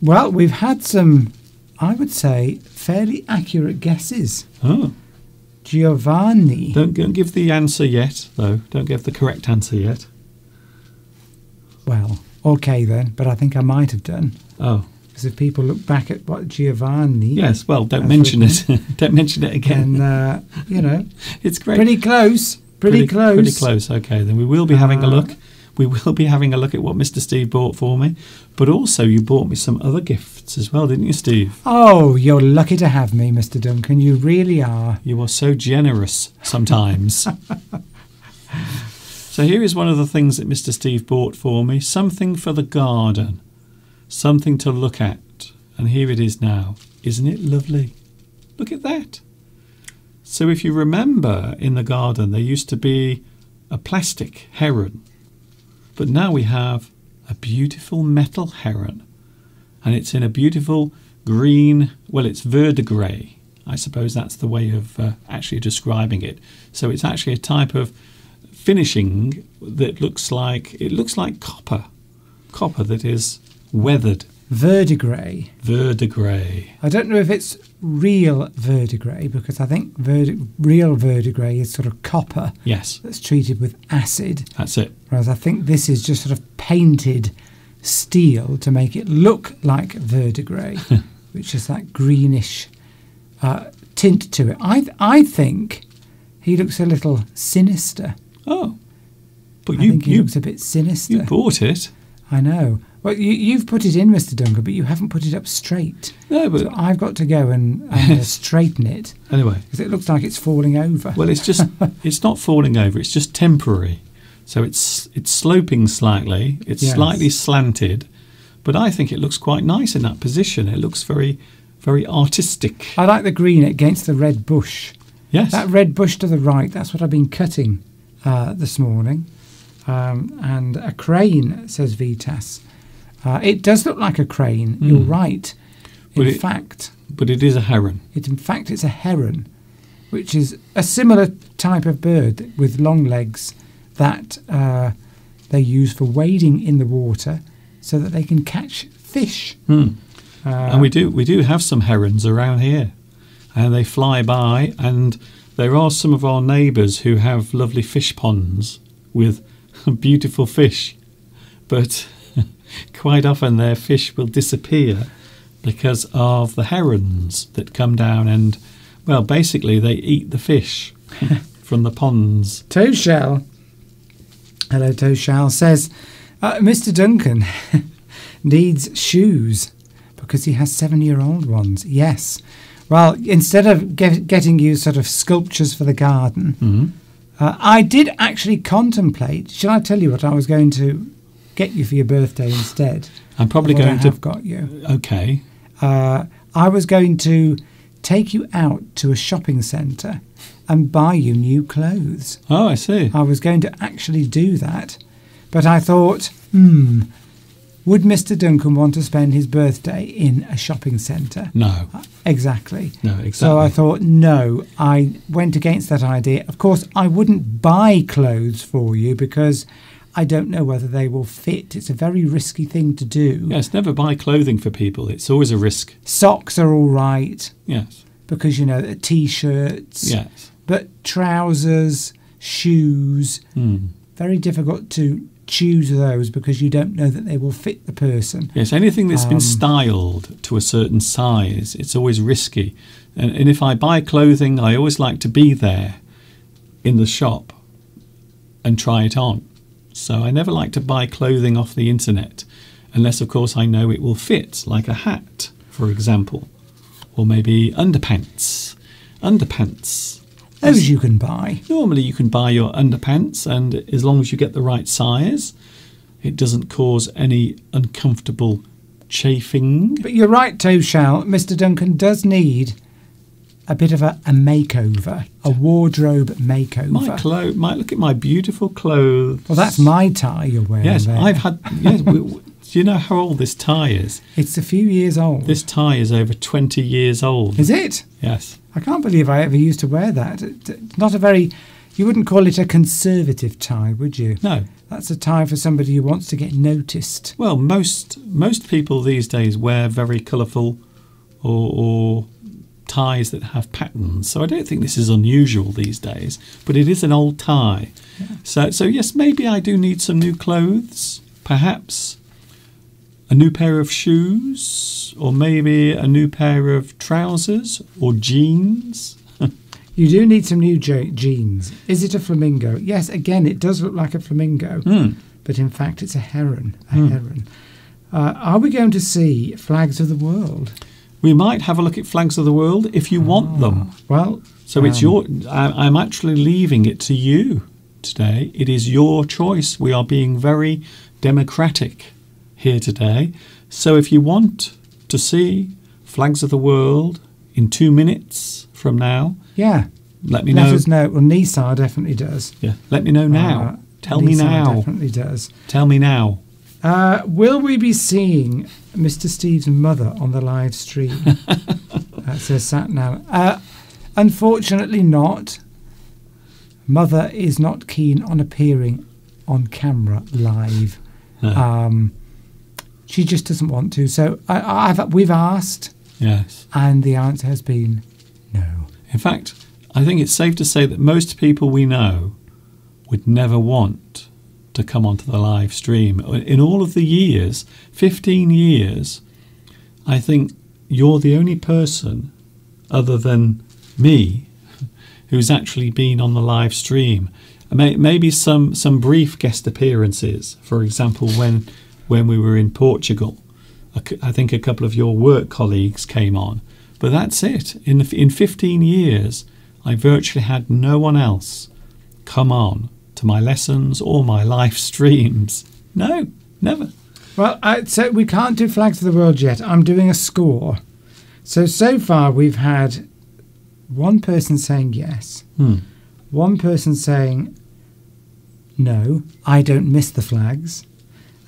Well, we've had some, I would say, fairly accurate guesses. Oh. Giovanni. Don't, don't give the answer yet, though. Don't give the correct answer yet. Well, okay then, but I think I might have done. Oh, Because if people look back at what Giovanni. yes. Well, don't mention it. *laughs* don't mention it again. And, uh, you know, *laughs* it's great. pretty close. Pretty, close. Pretty close. Okay, then we will be having a Uh, look. we will be having a look at what Mr. Steve bought for me. But also, you bought me some other gifts as well, didn't you, Steve? Oh, you're lucky to have me, Mr. Duncan. You really are. You are so generous sometimes. *laughs* so, here is one of the things that Mr. Steve bought for me something for the garden, something to look at. And here it is now. Isn't it lovely? Look at that. So, if you remember in the garden, there used to be a plastic heron, but now we have a beautiful metal heron, and it's in a beautiful green, well, it's verdigris. I suppose that's the way of uh, actually describing it. So, it's actually a type of finishing that looks like it looks like copper, copper that is weathered. Verdigris. Verdigris. I don't know if it's real verdigris because I think verdi- real verdigris is sort of copper Yes, that's treated with acid, that's it. whereas I think this is just sort of painted steel to make it look like verdigris, *laughs* which is that greenish uh, tint to it. I th- I think he looks a little sinister. Oh, but I you think he you looks a bit sinister. you bought it. I know. Well, you, you've put it in, Mr. Duncan, but you haven't put it up straight. No, but So I've got to go and, and uh, *laughs* straighten it anyway. because it looks like it's falling over. Well, it's just *laughs* it's not falling over. It's just temporary. So it's it's sloping slightly. It's Yes. slightly slanted, but I think it looks quite nice in that position. It looks very very artistic. I like the green against the red bush. Yes. That red bush to the right, that's what I've been cutting uh, this morning. Um, and a crane, says Vitas. Uh, it does look like a crane. You're right. But In it- fact, but it is a heron. it in fact it's a heron, which is a similar type of bird with long legs that uh, they use for wading in the water so that they can catch fish. Hmm. Uh, and we do we do have some herons around here, and they fly by. And there are some of our neighbours who have lovely fish ponds with *laughs* beautiful fish, but quite often their fish will disappear because of the herons that come down and, well, basically they eat the fish *laughs* from the ponds. Toe Shell, hello, Toe Shell says, uh, Mr. Duncan *laughs* needs shoes because he has seven year old ones. Yes. Well, instead of get, getting you sort of sculptures for the garden, Mhm. uh, I did actually contemplate. Shall I tell you what I was going to get you for your birthday instead? I'm probably going I to. have got you. Okay. Uh, I was going to take you out to a shopping centre and buy you new clothes. Oh, I see. I was going to actually do that, but I thought, hmm, would Mr. Duncan want to spend his birthday in a shopping centre? No. Exactly. No, exactly. So I thought, no, I went against that idea. Of course, I wouldn't buy clothes for you because I don't know whether they will fit. It's a very risky thing to do. Yes, never buy clothing for people. It's always a risk. Socks are all right Yes. because, you know, t-shirts, Yes. but trousers, shoes, Hmm. very difficult to choose those because you don't know that they will fit the person. Yes, anything that's Um, been styled to a certain size, it's always risky. And, and if I buy clothing, I always like to be there in the shop and try it on. So I never like to buy clothing off the internet, unless, of course, I know it will fit, like a hat, for example, or maybe underpants. Underpants. Those you can buy. Normally, you can buy your underpants, and as long as you get the right size, it doesn't cause any uncomfortable chafing. But you're right, Toshal. Mr. Duncan does need a bit of a, a makeover, a wardrobe makeover. My clothes, my look at my beautiful clothes. well, that's my tie you're wearing. yes. there. I've had. Yes, we, we- do you know how old this tie is? It's a few years old. This tie is over twenty years old. Is it? Yes. I can't believe I ever used to wear that. It's not a very. You wouldn't call it a conservative tie, would you? No. That's a tie for somebody who wants to get noticed. Well, most most people these days wear very colourful or, or ties that have patterns. So I don't think this is unusual these days. But it is an old tie. So so yes, maybe I do need some new clothes. Perhaps a new pair of shoes, or maybe a new pair of trousers or jeans. *laughs* You do need some new jeans. Is it a flamingo? Yes, again, it does look like a flamingo, Hmm. but in fact, it's a heron. A Hmm. heron. Uh, are we going to see flags of the world? We might have a look at flags of the world if you want them. Well, So it's Um, your. I, I'm actually leaving it to you today. It is your choice. We are being very democratic here today. So if you want to see flags of the world in two minutes from now, yeah. let me Let know. us know. Well, Nisar definitely does. Yeah, let me know now. Uh, Tell me now. Definitely does. Tell me now. Uh, will we be seeing Mr. Steve's mother on the live stream? *laughs* that says Satnam. Uh, unfortunately, not. Mother is not keen on appearing on camera live. No. Um, she just doesn't want to. So I, I've we've asked, yes. and the answer has been no. In fact, I think it's safe to say that most people we know would never want to come onto the live stream. In all of the years, 15 years, I think you're the only person other than me *laughs* who's actually been on the live stream. Maybe some, some brief guest appearances, for example, when, when we were in Portugal. I think a couple of your work colleagues came on. But that's it. In, in 15 years, I virtually had no one else come on to my lessons or my live streams. No, never. Well, I, so we can't do flags of the world yet. I'm doing a score. So so far we've had one person saying yes, Hmm. one person saying no, I don't miss the flags,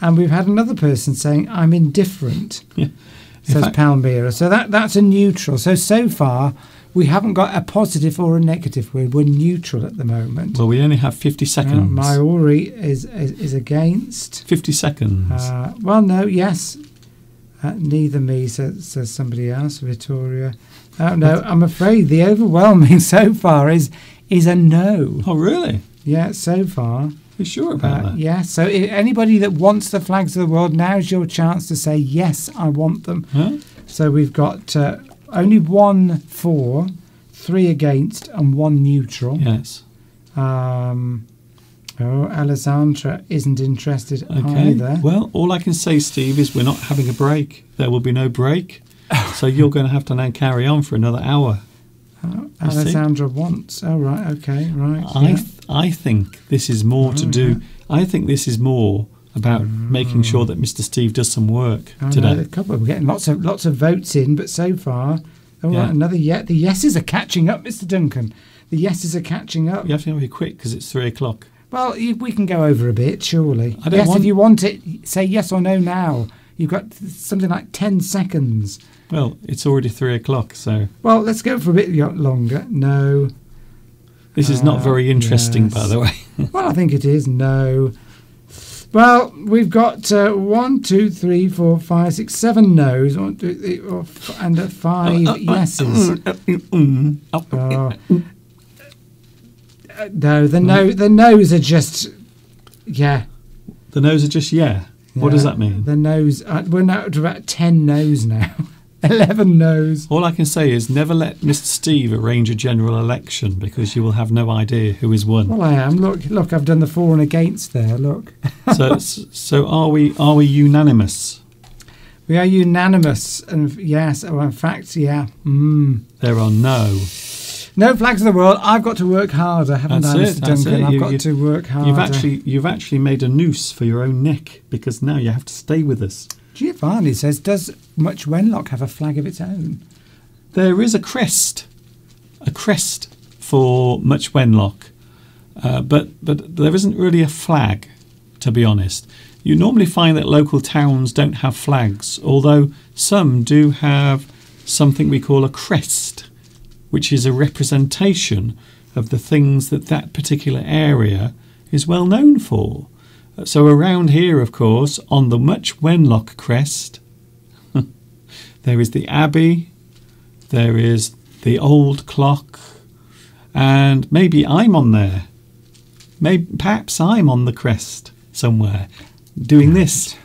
and we've had another person saying I'm indifferent. Yeah. In Says fact- Palmyra. So that that's a neutral. So so far we haven't got a positive or a negative. We're we're neutral at the moment. Well, we only have 50 Uh, seconds. Mayuri is, is is against. 50 seconds. Uh, well, no, yes. Uh, neither me, says, says somebody else, Vittoria. Uh, no, I'm afraid the overwhelming *laughs* so far is is a no. oh, really? Yeah, so far. You sure about Uh, that? yeah, so anybody that wants the flags of the world, now's your chance to say, yes, I want them. Huh? So we've got uh, only one for, three against, and one neutral. Yes. Um, oh, Alessandra isn't interested Okay. either. Well, all I can say, Steve, is we're not having a break. There will be no break. *laughs* so you're going to have to now carry on for another hour. Oh. Alessandra wants. Oh, right. Okay. Right. I yeah. th- I think this is more to Oh, do. I think this is more about making sure that Mr. Steve does some work I know, today. a couple. We're getting lots of lots of votes in, but so far, oh, Yeah. right, another yet. The yeses are catching up, Mr. Duncan. The yeses are catching up. You have to be quick because it's three o'clock. Well, you, we can go over a bit, surely. I don't yes, want- if you want it, say yes or no now. You've got something like ten seconds. Well, it's already three o'clock, so Well, let's go for a bit longer. No. this is not Uh, very interesting, by the way. *laughs* Well, I think it is no. Well, we've got uh, one, two, three, four, five, six, seven no's, one, two, three, four, and uh, five yeses. Oh. No, the no, the no's are just, yeah. the nose are just yeah. What does that mean? The no's. Uh, we're now at about ten no's now. *laughs* Eleven no's. All I can say is never let Mr. Steve arrange a general election because you will have no idea who has won. Well, I am. Look, look. I've done the for and against there. Look, so, *laughs* so are we? Are we unanimous? we are unanimous, and yes, oh, in fact, yeah. Mm. There are no. No flags of the world. I've got to work harder, haven't That's I, it, Mr. Duncan? it. I've got you- to work harder. You've actually you've actually made a noose for your own neck because now you have to stay with us. Giovanni says, "Does Much Wenlock have a flag of its own?" There is a crest, a crest for Much Wenlock, uh, but but there isn't really a flag, to be honest. You normally find that local towns don't have flags, although some do have something we call a crest, which is a representation of the things that that particular area is well known for. So around here, of course, on the Much Wenlock crest, *laughs* there is the Abbey, there is the old clock, and maybe I'm on there. Maybe perhaps I'm on the crest somewhere, doing this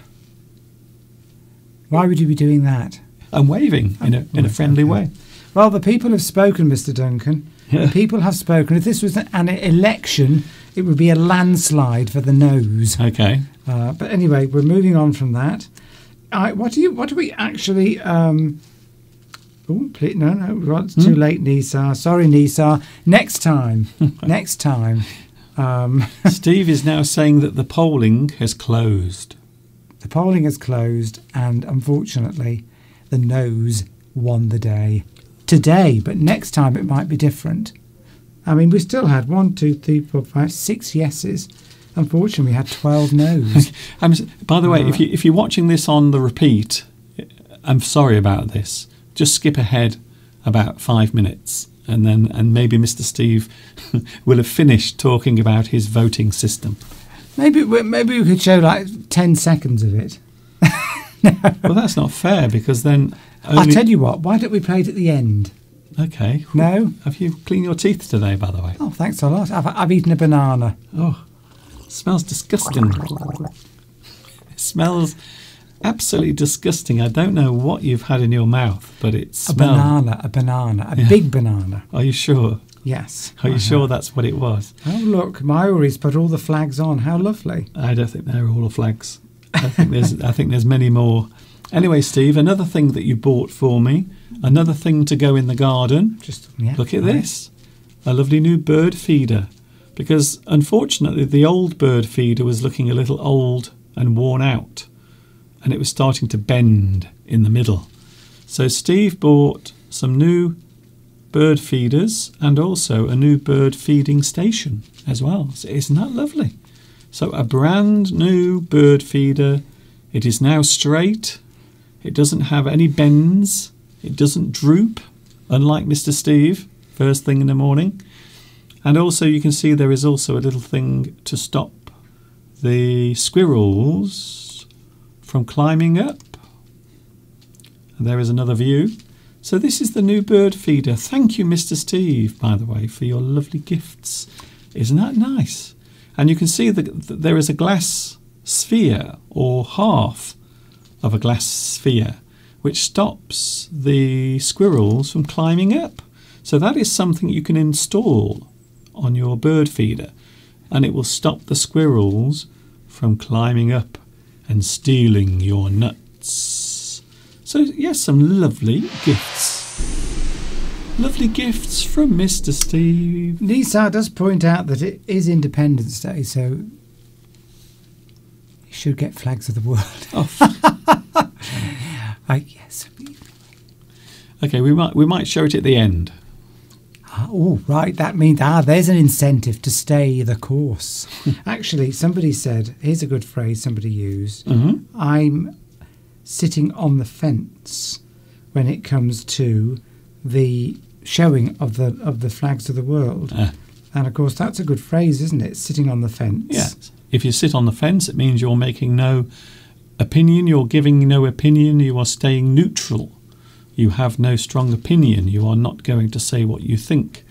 Why would you be doing that? I'm waving in a in a oh, friendly okay. way. Well, the people have spoken, Mr. Duncan. *laughs* The people have spoken. If this was an election, it would be a landslide for the nose. Okay. Uh, but anyway, we're moving on from that. I, what do you? What do we actually? Um, oh, please, no, no, it's too late, Nisa. Sorry, Nisa. Next time. *laughs* next time. Um, *laughs* Steve is now saying that the polling has closed. the polling has closed, and unfortunately, the nose won the day today. But next time, it might be different. I mean, we still had one, two, three, four, five, six yeses. Unfortunately, we had twelve no's. *laughs* I'm, by the way, if you if you're watching this on the repeat, I'm sorry about this. Just skip ahead about five minutes, and then and maybe Mr. Steve *laughs* will have finished talking about his voting system. maybe, we- maybe we could show like ten seconds of it. *laughs* Well, that's not fair because then. I'll tell you what. Why don't we play it at the end? Okay. No. Have you cleaned your teeth today, by the way? Oh, thanks a lot. I've, I've eaten a banana. Oh, smells disgusting. It smells absolutely disgusting. I don't know what you've had in your mouth, but it A banana. A banana. A Yeah. big banana. Are you sure? Yes. Are you I sure have. that's what it was? Oh, look. Mayuri's put all the flags on. How lovely. I don't think they're all the flags. I think there's I think there's many more. Anyway, Steve, another thing that you bought for me, another thing to go in the garden. Just yeah, Look at right. this. A lovely new bird feeder. Because unfortunately the old bird feeder was looking a little old and worn out. And it was starting to bend in the middle. So Steve bought some new bird feeders and also a new bird feeding station as well. So isn't that lovely? So a brand new bird feeder. It is now straight. It doesn't have any bends. It doesn't droop, unlike Mr. Steve, first thing in the morning. And also you can see there is also a little thing to stop the squirrels from climbing up. And there is another view. So this is the new bird feeder. Thank you, Mr. Steve, by the way, for your lovely gifts. Isn't that nice? And you can see that there is a glass sphere or half of a glass sphere which stops the squirrels from climbing up. So that is something you can install on your bird feeder and it will stop the squirrels from climbing up and stealing your nuts. So, yes, some lovely gifts. Lovely gifts from Mr. Steve. Nisa does point out that it is Independence Day, so you should get flags of the world. Oh, *laughs* I, yes. okay, we might we might show it at the end. Ah, Oh, right. That means, ah, there's an incentive to stay the course. *laughs* Actually, somebody said, here's a good phrase somebody used Mhm. I'm sitting on the fence when it comes to the showing of the of the flags of the world. Ah. And of course, that's a good phrase, isn't it? Sitting on the fence. Yes. If you sit on the fence, it means you're making no opinion, you're giving no opinion, you are staying neutral. You have no strong opinion, you are not going to say what you think.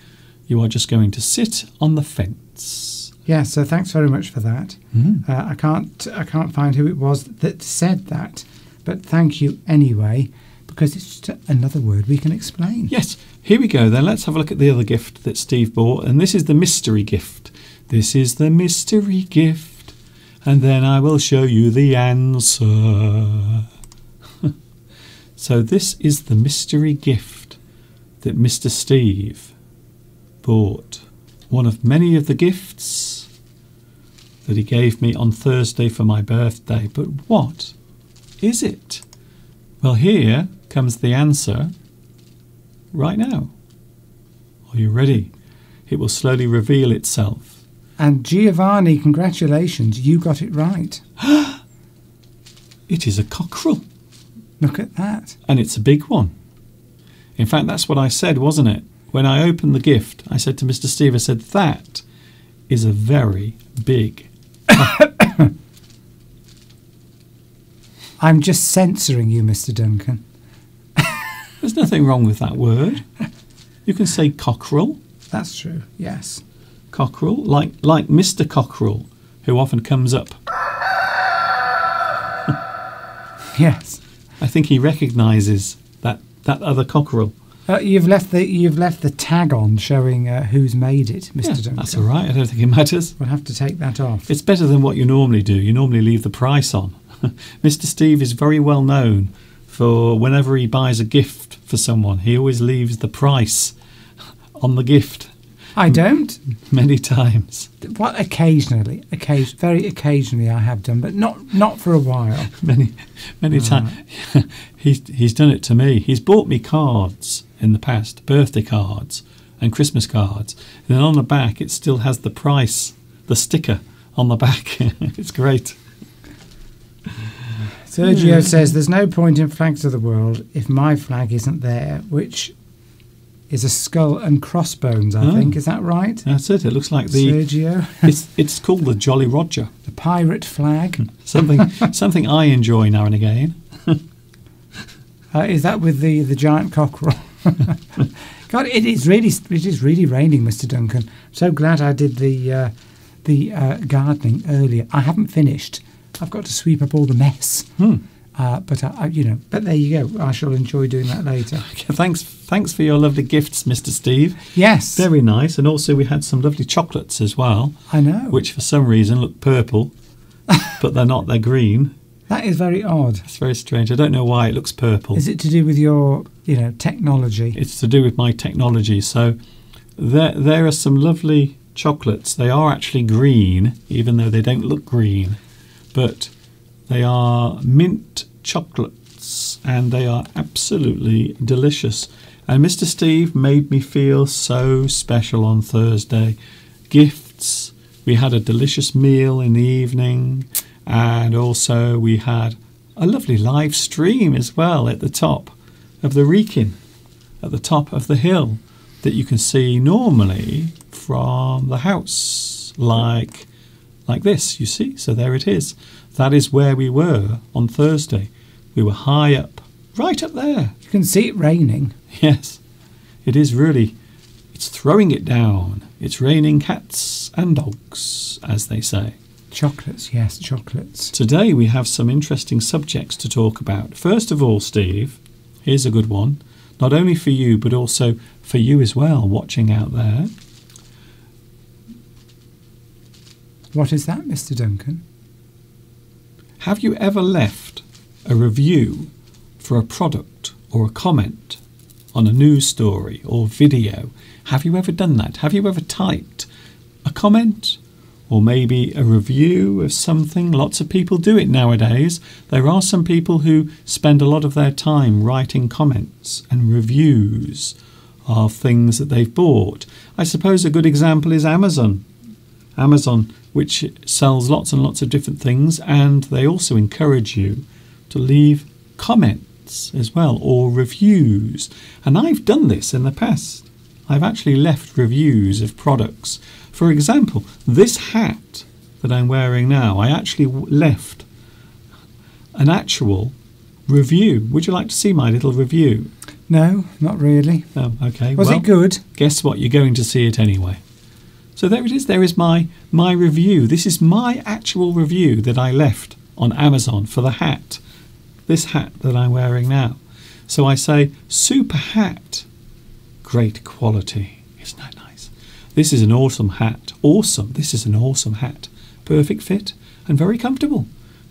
You are just going to sit on the fence. Yeah. So thanks very much for that. Mm. Uh, I can't I can't find who it was that said that, but thank you anyway because it's just another word we can explain. Yes, here we go then. Let's have a look at the other gift that Steve bought. And this is the mystery gift. This is the mystery gift. And then I will show you the answer. *laughs* so, this is the mystery gift that Mr. Steve bought. One of many of the gifts that he gave me on Thursday for my birthday. But what is it? Well, here comes the answer right now. Are you ready? It will slowly reveal itself. And Giovanni, congratulations, you got it right. *gasps* It is a cockerel, Look at that. and it's a big one. In fact, that's what I said, wasn't it? When I opened the gift, I said to Mr. Steve, I said, that is a very big. *coughs* I'm just censoring you, Mr. Duncan. *laughs* There's nothing wrong with that word. You can say cockerel, That's true. Yes. Cockerel, like like Mr. Cockerel, who often comes up. *laughs* Yes. I think he recognises that that other cockerel. Uh, you've left the you've left the tag on showing uh, who's made it, Mr. Yeah, Duncan. that's all right. I don't think it matters. We'll have to take that off. It's better than what you normally do. You normally leave the price on. *laughs* Mr. Steve is very well known for whenever he buys a gift for someone, he always leaves the price on the gift I don't. many times. What occasionally, occasion, very occasionally, I have done, but not not for a while. *laughs* Many, many times. *laughs* he's, he's done it to me. He's bought me cards in the past, birthday cards and Christmas cards. And then on the back, it still has the price, the sticker on the back. *laughs* it's great. Sergio says there's no point in flags of the world if my flag isn't there, which is a skull and crossbones. I Oh. think is that right, That's it. It looks like the. Sergio? *laughs* It's, it's called the Jolly Roger. the pirate flag. Something *laughs* something I enjoy now and again. *laughs* Uh, is that with the, the giant cockerel? God, it is really it is really raining, Mr. Duncan. I'm so glad I did the uh, the uh, gardening earlier. I haven't finished. I've got to sweep up all the mess. Hmm. Uh, but I, I, you know, but there you go. I shall enjoy doing that later. *laughs* Thanks thanks for your lovely gifts, Mr. Steve. Yes, Very nice. And also we had some lovely chocolates as well, I know. which for some reason look purple, *laughs* but they're not. They're green. that is very odd. It's very strange. I don't know why it looks purple. Is it to do with your, you know, technology? It's to do with my technology. So there there are some lovely chocolates. They are actually green, even though they don't look green, but they are mint chocolates and they are absolutely delicious. And Mr. Steve made me feel so special on Thursday. Gifts. We had a delicious meal in the evening, and also we had a lovely live stream as well at the top of the Wrekin, at the top of the hill that you can see normally from the house, like like this. You see, so there it is. That is where we were on Thursday. We were high up, right up there. You can see it raining. Yes, it is really. It's throwing it down. It's raining cats and dogs, as they say. Chocolates, yes, chocolates. Today we have some interesting subjects to talk about. First of all, Steve, here's a good one. Not only for you, but also for you as well, watching out there. What is that, Mr. Duncan? Have you ever left a review for a product or a comment on a news story or video? Have you ever done that? Have you ever typed a comment or maybe a review of something? Lots of people do it nowadays. There are some people who spend a lot of their time writing comments and reviews of things that they've bought. I suppose a good example is Amazon. Amazon, which sells lots and lots of different things, and they also encourage you to leave comments as well or reviews. And I've done this in the past. I've actually left reviews of products. For example, this hat that I'm wearing now, I actually left an actual review. Would you like to see my little review? No, not really. Oh, okay. Was well, it good? guess what? You're going to see it anyway. So there it is. There is my my review. This is my actual review that I left on Amazon for the hat. This hat that I'm wearing now. So I say super hat, great quality. Isn't that nice? This is an awesome hat. Awesome. This is an awesome hat. Perfect fit and very comfortable.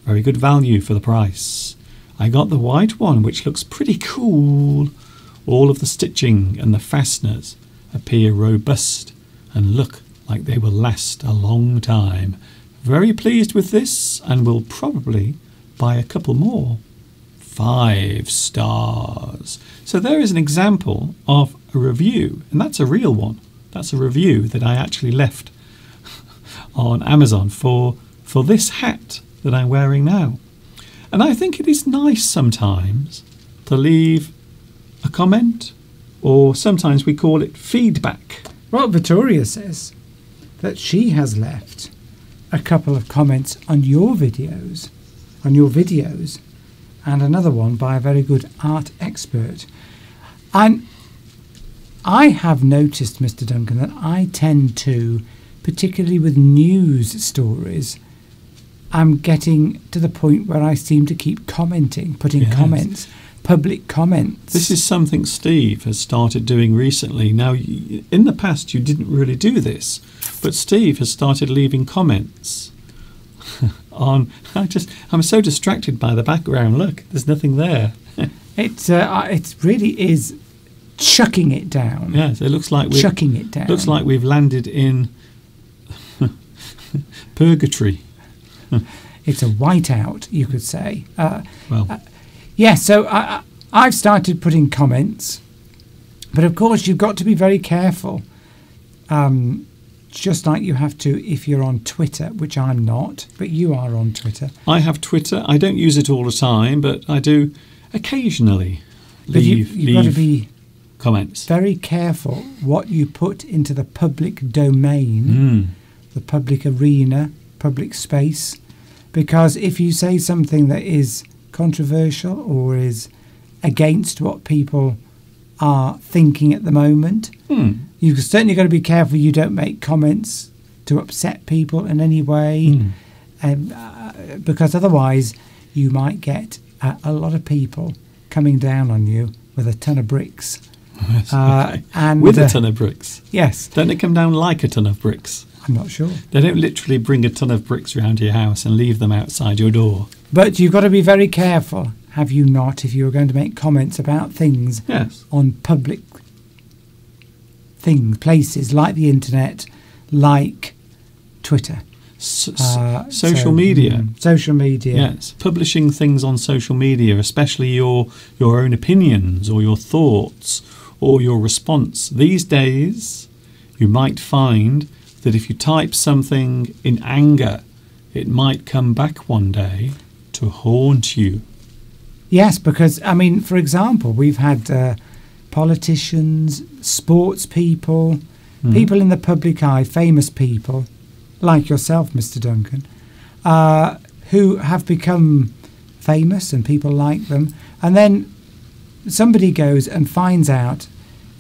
Very good value for the price. I got the white one, which looks pretty cool. All of the stitching and the fasteners appear robust and look like they will last a long time. Very pleased with this and will probably buy a couple more. Five stars. So there is an example of a review, and that's a real one. That's a review that I actually left *laughs* on Amazon for for this hat that I'm wearing now. And I think it is nice sometimes to leave a comment, or sometimes we call it feedback. Well, Victoria says that she has left a couple of comments on your videos, on your videos, and another one by a very good art expert. And I have noticed, Mr. Duncan, that I tend to, particularly with news stories, I'm getting to the point where I seem to keep commenting, putting Yes. comments. public comments. This is something Steve has started doing recently. Now, in the past, you didn't really do this, but Steve has started leaving comments on. *laughs* I just, I'm so distracted by the background. Look, there's nothing there. *laughs* It uh, it really is chucking it down. Yes, it looks like we're chucking it down. looks like we've landed in *laughs* purgatory. it's a whiteout, you could say. Uh, Well, yeah, so I, I- I've started putting comments, but of course you've got to be very careful. Um, just like you have to if you're on Twitter, which I'm not, but you are on Twitter. I have Twitter. I don't use it all the time, but I do occasionally But you, leave, you've got to leave be comments. very careful what you put into the public domain, Mm. the public arena, public space, because if you say something that is controversial or is against what people are thinking at the moment, Hmm. You've certainly got to be careful you don't make comments to upset people in any way, Mm. um, uh, because otherwise you might get uh, a lot of people coming down on you with a ton of bricks. *laughs* Uh, okay. and With uh, a ton of bricks. yes, Don't they come down like a ton of bricks? I'm not sure, They don't literally bring a ton of bricks round your house and leave them outside your door. but you've got to be very careful. Have you not? If you're going to make comments about things Yes. on public things, places like the internet, like Twitter, Uh, social so, media. mm, social media. Yes, publishing things on social media, especially your your own opinions or your thoughts or your response. These days, you might find that if you type something in anger, it might come back one day to haunt you. Yes, because I mean, for example, we've had uh, politicians, sports people, Mhm. people in the public eye, famous people, like yourself, Mr. Duncan, uh, who have become famous and people like them, and then somebody goes and finds out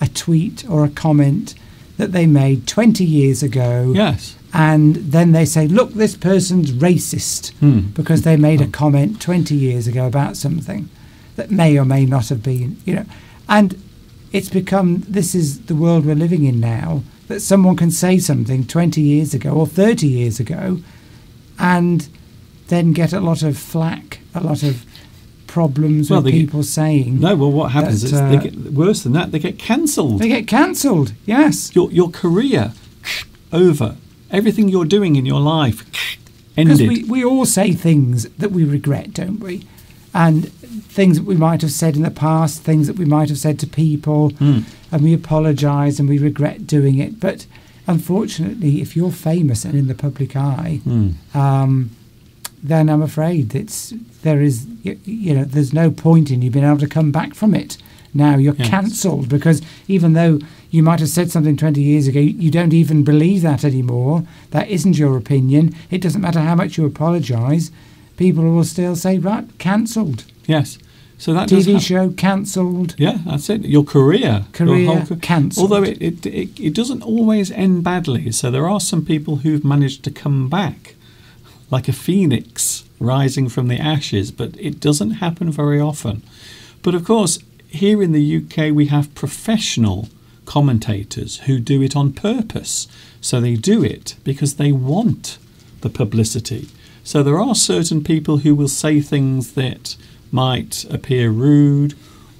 a tweet or a comment that they made 20 years ago, Yes. and then they say, "Look, this person's racist." Hmm. because they made a comment 20 years ago about something that may or may not have been, you know. And it's become this is the world we're living in now that someone can say something 20 years ago or 30 years ago and then get a lot of flack, a lot of problems Well, with they get- people saying No, well, what happens That, is uh, they get worse than that. They get cancelled. they get cancelled. Yes. Your your career over. Everything you're doing in your life Because ended. we, we all say things that we regret, don't we? And things that we might have said in the past, things that we might have said to people, Hmm. and we apologise and we regret doing it. But unfortunately, if you're famous and in the public eye, Hmm. um, then I'm afraid it's there is you, you know there's no point in you being able to come back from it. Now you're Yes. cancelled because even though you might have said something 20 years ago, you don't even believe that anymore. That isn't your opinion. It doesn't matter how much you apologise. People will still say, right, cancelled. Yes. So that TV show cancelled. Yeah, that's it. Your career. your Career whole ca- cancelled. Although it, it, it, it doesn't always end badly. So there are some people who've managed to come back like a phoenix rising from the ashes, but it doesn't happen very often. But of course, here in the UK, we have professional commentators who do it on purpose. So they do it because they want the publicity. So there are certain people who will say things that might appear rude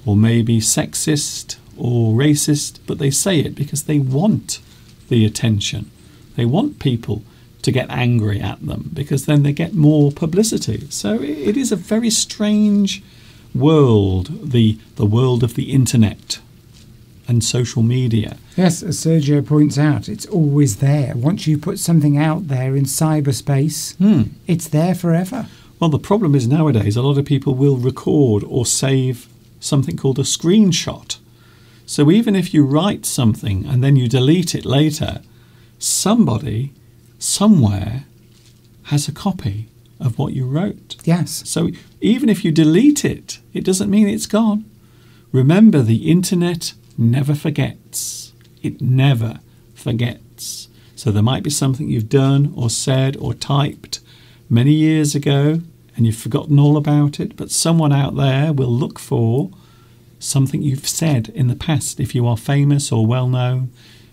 or maybe sexist or racist, but they say it because they want the attention. They want people to get angry at them because then they get more publicity. So it is a very strange world, the the world of the internet and social media. Yes, as Sergio points out, it's always there. Once you put something out there in cyberspace, Hmm. it's there forever. Well, the problem is nowadays a lot of people will record or save something called a screenshot. So even if you write something and then you delete it later, somebody somewhere has a copy of what you wrote. Yes. So even if you delete it, it doesn't mean it's gone. Remember, the internet never forgets. It never forgets. So there might be something you've done or said or typed many years ago, and you've forgotten all about it, but someone out there will look for something you've said in the past if you are famous or well known,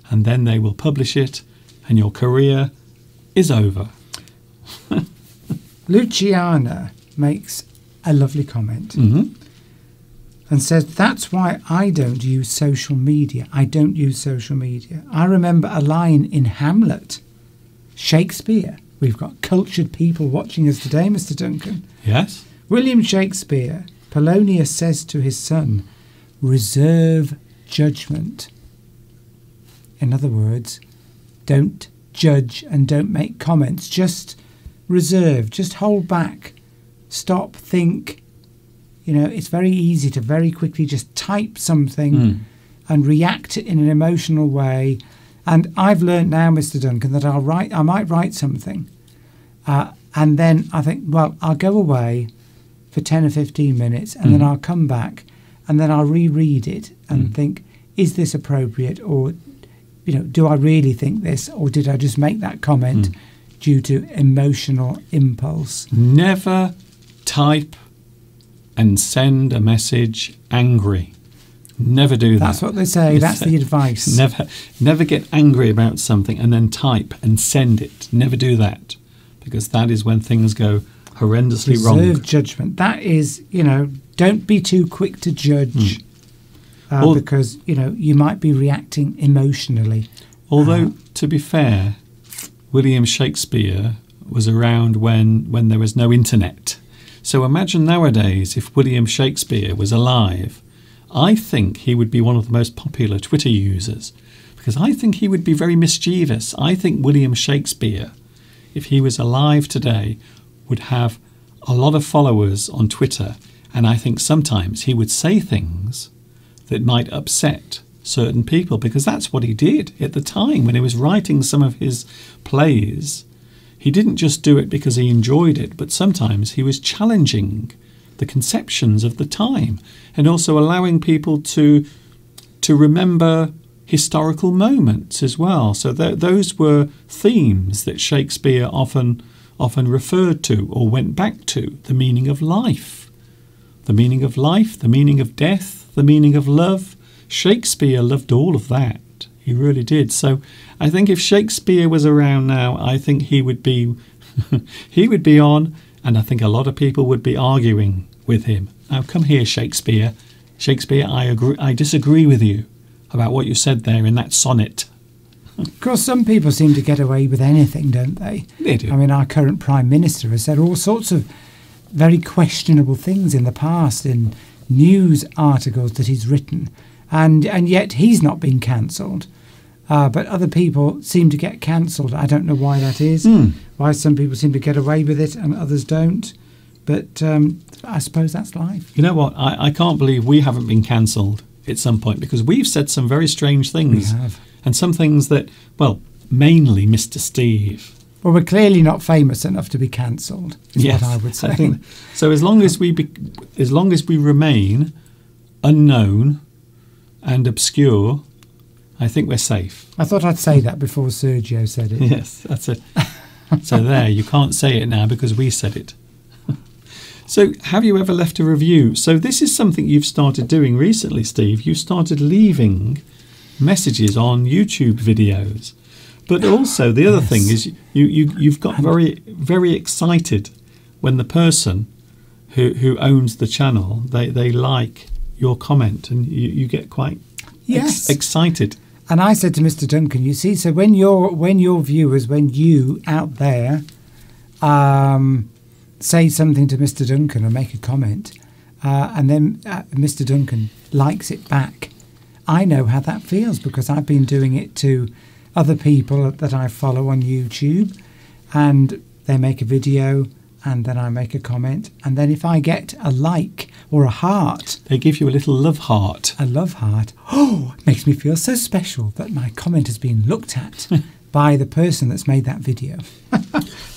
and then they will publish it, and your career is over. *laughs* Luciana makes a lovely comment hmm and says, That's why I don't use social media. I don't use social media. I remember a line in Hamlet, Shakespeare. We've got cultured people watching us today, Mr. Duncan. Yes? William Shakespeare, Polonius says to his son, reserve judgment. In other words, don't judge and don't make comments. Just reserve, just hold back. Stop, think. You know, it's very easy to very quickly just type something Mm. and react in an emotional way. And I've learned now, Mr. Duncan, that I'll write. I might write something, uh, and then I think, well, I'll go away for ten or fifteen minutes, and then Mhm. I'll come back, and then I'll reread it and Mm. think, is this appropriate, or you know, do I really think this, or did I just make that comment Mm. due to emotional impulse? Never type and send a message angry. Never do that. That's what they say. That's the advice. Never, never get angry about something and then type and send it. Never do that, because that is when things go horrendously Reserve wrong. judgment. That is, you know, don't be too quick to judge. Uh, Al- because you know you might be reacting emotionally. Although, Uh, to be fair, William Shakespeare was around when when there was no internet. So imagine nowadays if William Shakespeare was alive. I think he would be one of the most popular Twitter users because I think he would be very mischievous. I think William Shakespeare, if he was alive today, would have a lot of followers on Twitter, and I think sometimes he would say things that might upset certain people because that's what he did at the time when he was writing some of his plays. He didn't just do it because he enjoyed it, but sometimes he was challenging the conceptions of the time and also allowing people to to remember historical moments as well. So th- those were themes that Shakespeare often often referred to or went back to the meaning of life the meaning of life, the meaning of death, the meaning of love. Shakespeare loved all of that. He really did. So I think if Shakespeare was around now, I think he would be *laughs* he would be on and I think a lot of people would be arguing with him. Now come here Shakespeare. Shakespeare, I agree I disagree with you about what you said there in that sonnet. Of course, some people seem to get away with anything, don't they? They do. I mean, our current prime minister has said all sorts of very questionable things in the past in news articles that he's written, and and yet he's not been cancelled. Uh, but other people seem to get cancelled. I don't know why that is. Hmm. Why some people seem to get away with it and others don't. But um, I suppose that's life. You know what? I, I can't believe we haven't been cancelled at some point because we've said some very strange things. We have. and some things that, well, mainly Mr. Steve. Well, we're clearly not famous enough to be cancelled. Is Yes, what I would *laughs* say. think- so as long as we, be, as long as we remain unknown and obscure, I think we're safe. I thought I'd say that before Sergio said it. Yes, that's it. *laughs* so there, you can't say it now because we said it. so, have you ever left a review? So, this is something you've started doing recently, Steve. You started leaving messages on YouTube videos. But also, the other Yes. thing is you, you, you've got very, very excited when the person who, who owns the channel, they, they like your comment and you, you get quite ex- Yes. excited. And I said to Mr. Duncan, you see, so when your when your viewers, when you out there, um, say something to Mr. Duncan or make a comment, uh, and then uh, Mr. Duncan likes it back, I know how that feels because I've been doing it to other people that I follow on YouTube, and they make a video, and then I make a comment, and then if I get a like or a heart, They give you a little love heart. a love heart. Oh, it makes me feel so special that my comment has been looked at *laughs* by the person that's made that video. *laughs*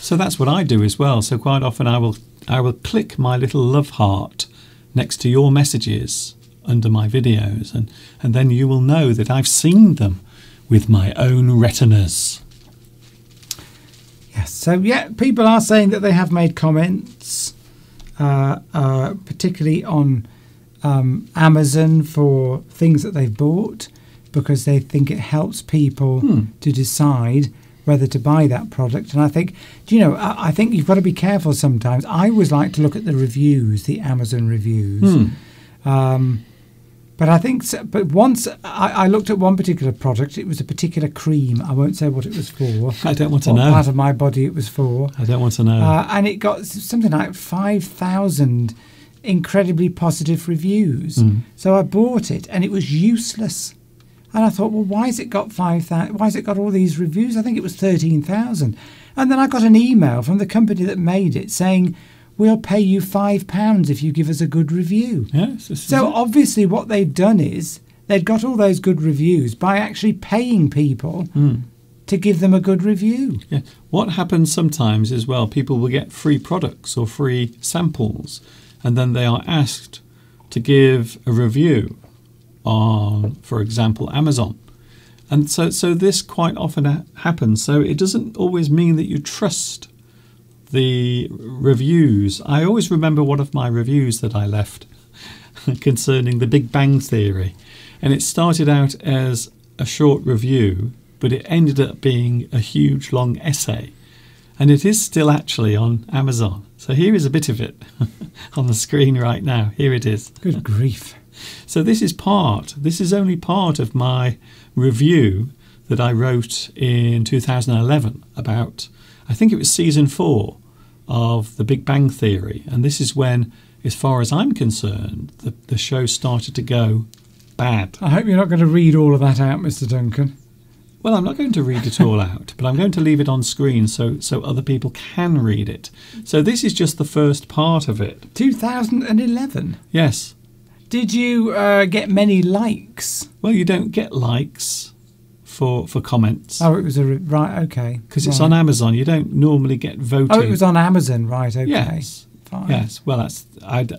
So that's what I do as well. So quite often I will I will click my little love heart next to your messages under my videos and, and then you will know that I've seen them with my own retinas. Yes. So yeah, people are saying that they have made comments. uh, uh, particularly on um, Amazon for things that they've bought because they think it helps people Hmm. to decide whether to buy that product. And I think, do you know, I, I think you've got to be careful sometimes. I always like to look at the reviews, the Amazon reviews. Hmm. Um, but I think, so, but once I, I looked at one particular product, it was a particular cream. I won't say what it was for. *laughs* I don't want to what know. part of my body it was for. I don't want to know. Uh, and it got something like 5,000 incredibly positive reviews. Mm. So I bought it and it was useless. And I thought, well, why has it got 5,000? Why has it got all these reviews? I think it was 13,000. And then I got an email from the company that made it saying, we'll pay you £5 if you give us a good review. yes. So obviously, what they've done is they'd got all those good reviews by actually paying people Hmm. to give them a good review. Yeah. What happens sometimes is well, people will get free products or free samples, and then they are asked to give a review on, for example, Amazon. And so, so this quite often ha- happens. So it doesn't always mean that you trust the reviews. I always remember one of my reviews that I left *laughs* concerning the Big Bang Theory. And it started out as a short review, but it ended up being a huge long essay. And it is still actually on Amazon. So here is a bit of it *laughs* on the screen right now. Here it is. Good grief. *laughs* So this is part, this is only part of my review that I wrote in 2011 about, I think it was season four of The Big Bang Theory. And this is when, as far as I'm concerned, the, the show started to go bad. I hope you're not going to read all of that out, Mr. Duncan. Well, I'm not going to read it all out, but I'm going to leave it on screen so, so other people can read it. So this is just the first part of it. 2011. Yes. Did you uh, get many likes? Well, you don't get likes for for comments. Oh, it was a re- right. Okay, because it's on Amazon. You don't normally get voting. Oh, it was on Amazon. Right. Okay. Yes. Fine. Yes. Well, that's I. Uh,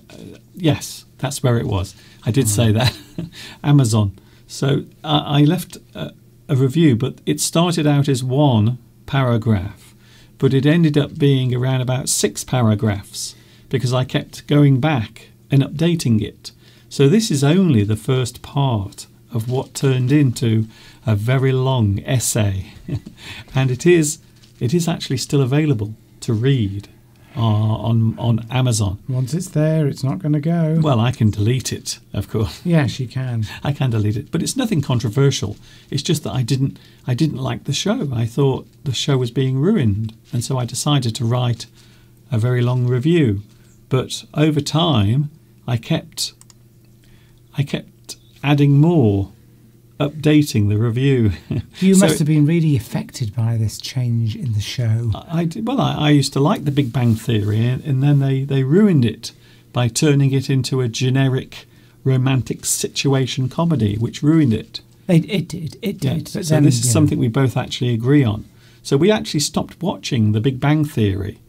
yes, that's where it was. I did say that. *laughs* Amazon. So I, I left a, a review, but it started out as one paragraph, but it ended up being around about six paragraphs because I kept going back and updating it. So this is only the first part of what turned into a very long essay, *laughs* and it is it is actually still available to read uh, on on Amazon. Once it's there, it's not going to go. Well, I can delete it, of course. *laughs* yes, you can. I can delete it, but it's nothing controversial. It's just that I didn't I didn't like the show. I thought the show was being ruined, and so I decided to write a very long review. But over time, I kept I kept adding more, updating the review. *laughs* You So- must have been really affected by this change in the show. I did, well, I, I used to like the Big Bang Theory, and, and then they, they ruined it by turning it into a generic romantic situation comedy, which ruined it. It, it did. It Yeah. did. But so then, this is know, something we both actually agree on. So we actually stopped watching The Big Bang Theory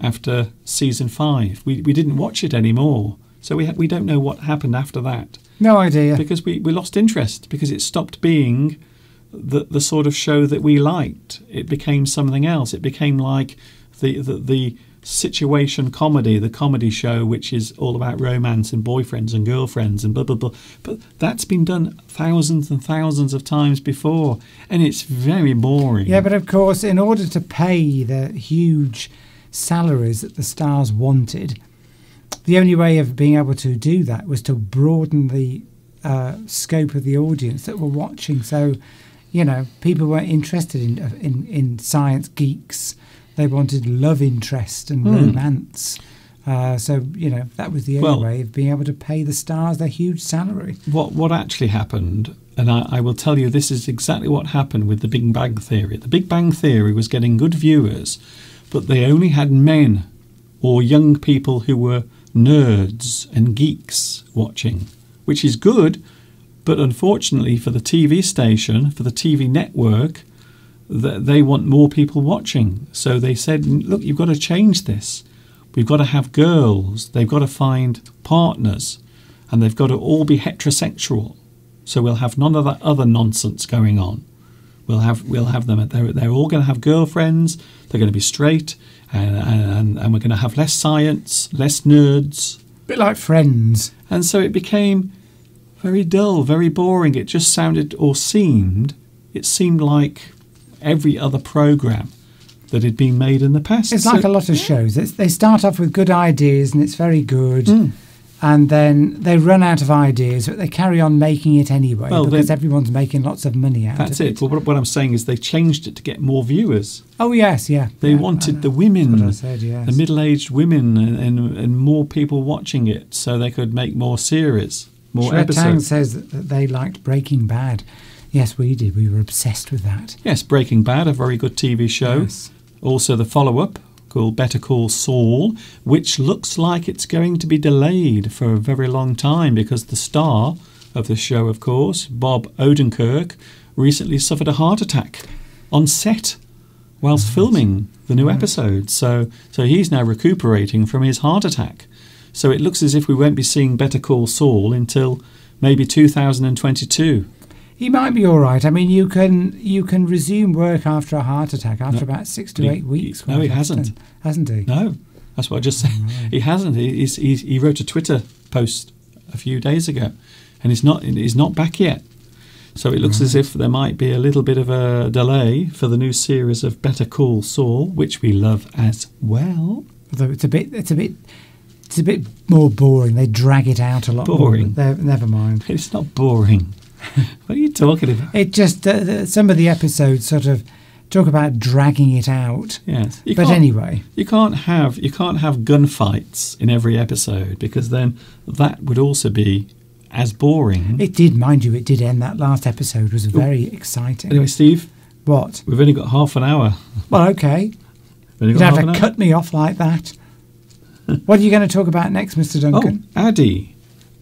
after season five. We, we didn't watch it anymore. So we, ha- we don't know what happened after that No idea. because we, we lost interest because it stopped being the, the sort of show that we liked. It became something else. It became like the, the, the situation comedy, the comedy show, which is all about romance and boyfriends and girlfriends and blah, blah, blah. But that's been done thousands and thousands of times before, and it's very boring. Yeah, but of course, in order to pay the huge salaries that the stars wanted, the only way of being able to do that was to broaden the uh, scope of the audience that were watching. So, you know, people weren't interested in in, in science geeks; they wanted love interest and Hmm. romance. Uh, so, you know, that was the only Well- way of being able to pay the stars their huge salary. what what actually happened, and I, I will tell you this is exactly what happened with the Big Bang Theory. The Big Bang Theory was getting good viewers, but they only had men or young people who were nerds and geeks watching, which is good, but unfortunately for the TV station, for the TV network, th- they want more people watching. So they said, look, you've got to change this. We've got to have girls. They've got to find partners, and they've got to all be heterosexual. So we'll have none of that other nonsense going on. We'll have we'll have them. They're they're all going to have girlfriends. They're going to be straight, and, and, and we're going to have less science, less nerds. A bit like Friends. And so it became very dull, very boring. It just sounded or seemed, it seemed like every other program that had been made in the past. It's So- like a lot of shows. It's, they start off with good ideas and it's very good. Mm. And then they run out of ideas, but they carry on making it anyway Well, because everyone's making lots of money out That's of it. But what, what I'm saying is they changed it to get more viewers. Oh, yes, yeah. They yeah, wanted the women, I said, yes. the middle-aged women, and, and, and more people watching it, so they could make more series, more Shred Tang says that, that they liked Breaking Bad. Yes, we did. We were obsessed with that. Yes, Breaking Bad, a very good TV show. Yes. Also, the follow-up called Better Call Saul, which looks like it's going to be delayed for a very long time because the star of the show, of course, Bob Odenkirk, recently suffered a heart attack on set whilst filming the new episode. So, so he's now recuperating from his heart attack. So it looks as if we won't be seeing Better Call Saul until maybe 2022. He might be all right. I mean, you can you can resume work after a heart attack after No. about six to He- eight weeks. he- no, he hasn't. hasn't he? No, that's what I just said. He hasn't. He, he's, he's, he wrote a Twitter post a few days ago, and he's not. He's not back yet. So it looks as if there might be a little bit of a delay for the new series of Better Call Saul, which we love as well. Although it's a bit it's a bit it's a bit more boring. They drag it out a lot Boring. more. Never mind. It's not boring. *laughs* what are you talking about? It just uh, some of the episodes sort of talk about dragging it out. Yes, you but anyway, You can't have you can't have gunfights in every episode because then that would also be as boring. it did, mind you, it did end. That last episode was very exciting. anyway, Steve, What? we've only got half an hour. Well, okay. You'd have to cut me off like that. *laughs* what are you going to talk about next, Mr. Duncan? Oh, Addy.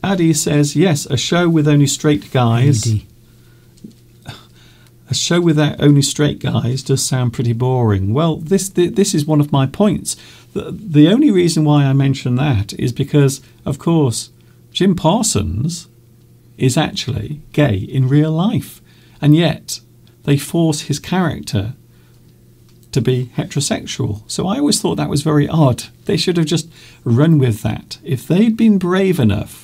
Addy says, yes, a show with only straight guys. A show without only straight guys does sound pretty boring. Well, this this is one of my points. The, the only reason why I mention that is because, of course, Jim Parsons is actually gay in real life, and yet they force his character to be heterosexual. So I always thought that was very odd. They should have just run with that. If they'd been brave enough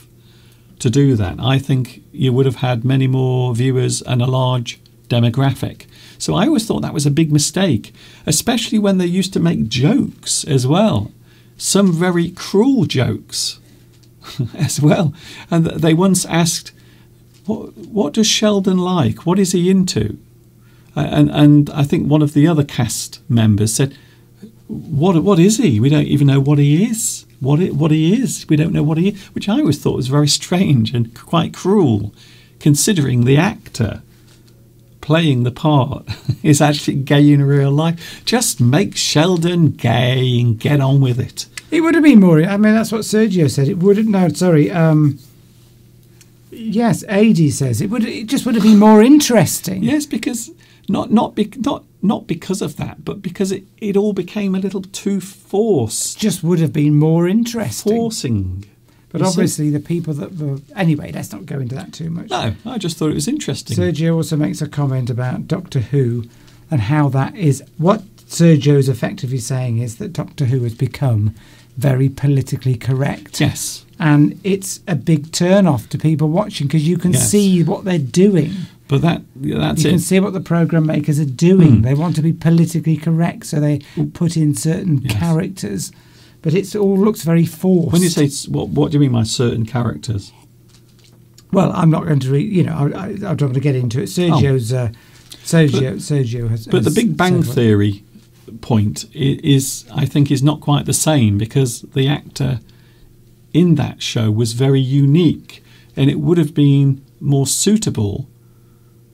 to do that, I think you would have had many more viewers and a large demographic. So I always thought that was a big mistake, especially when they used to make jokes as well. Some very cruel jokes *laughs* as well. And they once asked, what, what does Sheldon like? What is he into? And, and I think one of the other cast members said, what, what is he? We don't even know what he is. What, it, what he is. We don't know what he is, which I always thought was very strange and quite cruel, considering the actor playing the part *laughs* is actually gay in real life. Just make Sheldon gay and get on with it. It would have been more. I mean, that's what Sergio said. It would have. No, sorry. Um, yes, AD says it would. It just would have been more interesting. Yes, because not not be, not not because of that, but because it, it all became a little too forced, Just would have been more interesting. forcing. but you see? obviously, the people that were. Anyway, let's not go into that too much. No, I just thought it was interesting. Sergio also makes a comment about Doctor Who and how that is. What Sergio's effectively saying is that Doctor Who has become very politically correct. yes, And it's a big turn off to people watching because you can Yes. see what they're doing. But that that's you it. can see what the program makers are doing. Hmm. They want to be politically correct, so they put in certain Yes. characters. But it all looks very forced. when you say what, what do you mean by certain characters? well, I'm not going to read. You know, I, I, I don't want to get into it. Sergio's. Uh, Sergio. Sergio has. Oh. But the Big Bang Theory point is, I think, is not quite the same because the actor in that show was very unique, and it would have been more suitable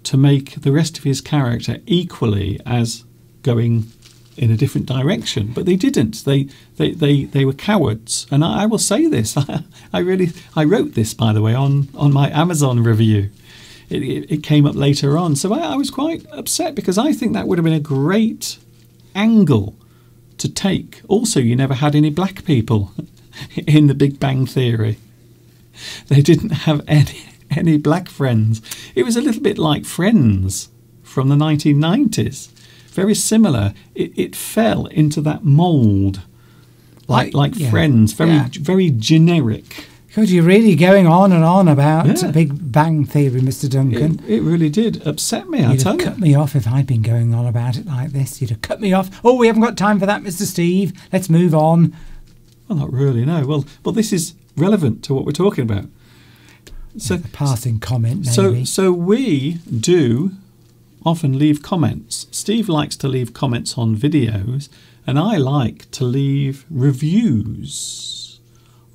to make the rest of his character equally as going in a different direction. But they didn't. They they they, they were cowards, and I, I will say this. I *laughs* I, really I wrote this by the way on on my Amazon review. It, it, it came up later on, so I, I was quite upset because I think that would have been a great angle to take. Also, you never had any black people *laughs* in the Big Bang Theory. They didn't have any any black friends. It was a little bit like Friends from the 1990s. very similar. It, it fell into that mould, like Like- yeah. Friends, very Yeah. very generic. God, you're really going on and on about Yeah. Big Bang Theory, Mr. Duncan. It, it really did upset me. I You'd tell have you. cut me off if I'd been going on about it like this. You'd have cut me off. Oh, we haven't got time for that, Mr. Steve. Let's move on. Well, not really. No. Well, well, this is relevant to what we're talking about. So, passing comment, so, maybe. so we do often leave comments. Steve likes to leave comments on videos, and I like to leave reviews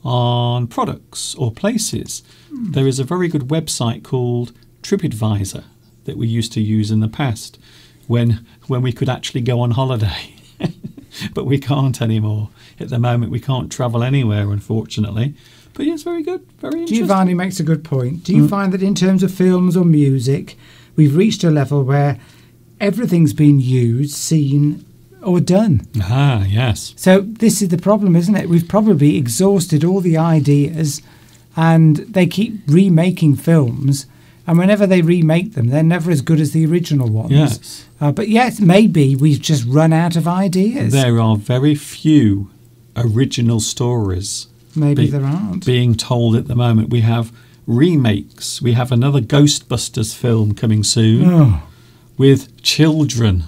on products or places. Hmm. There is a very good website called TripAdvisor that we used to use in the past when when we could actually go on holiday. *laughs* but we can't anymore. At the moment we can't travel anywhere unfortunately. But yes, very good. Very interesting. Giovanni makes a good point. Mm. Do you find that in terms of films or music, we've reached a level where everything's been used, seen, or done? Ah, yes. So this is the problem, isn't it? We've probably exhausted all the ideas, and they keep remaking films. And whenever they remake them, they're never as good as the original ones. Yes. Uh, but yes, maybe we've just run out of ideas. There are very few original stories maybe be- there aren't. being told at the moment. We have remakes. We have another Ghostbusters film coming soon oh, with children.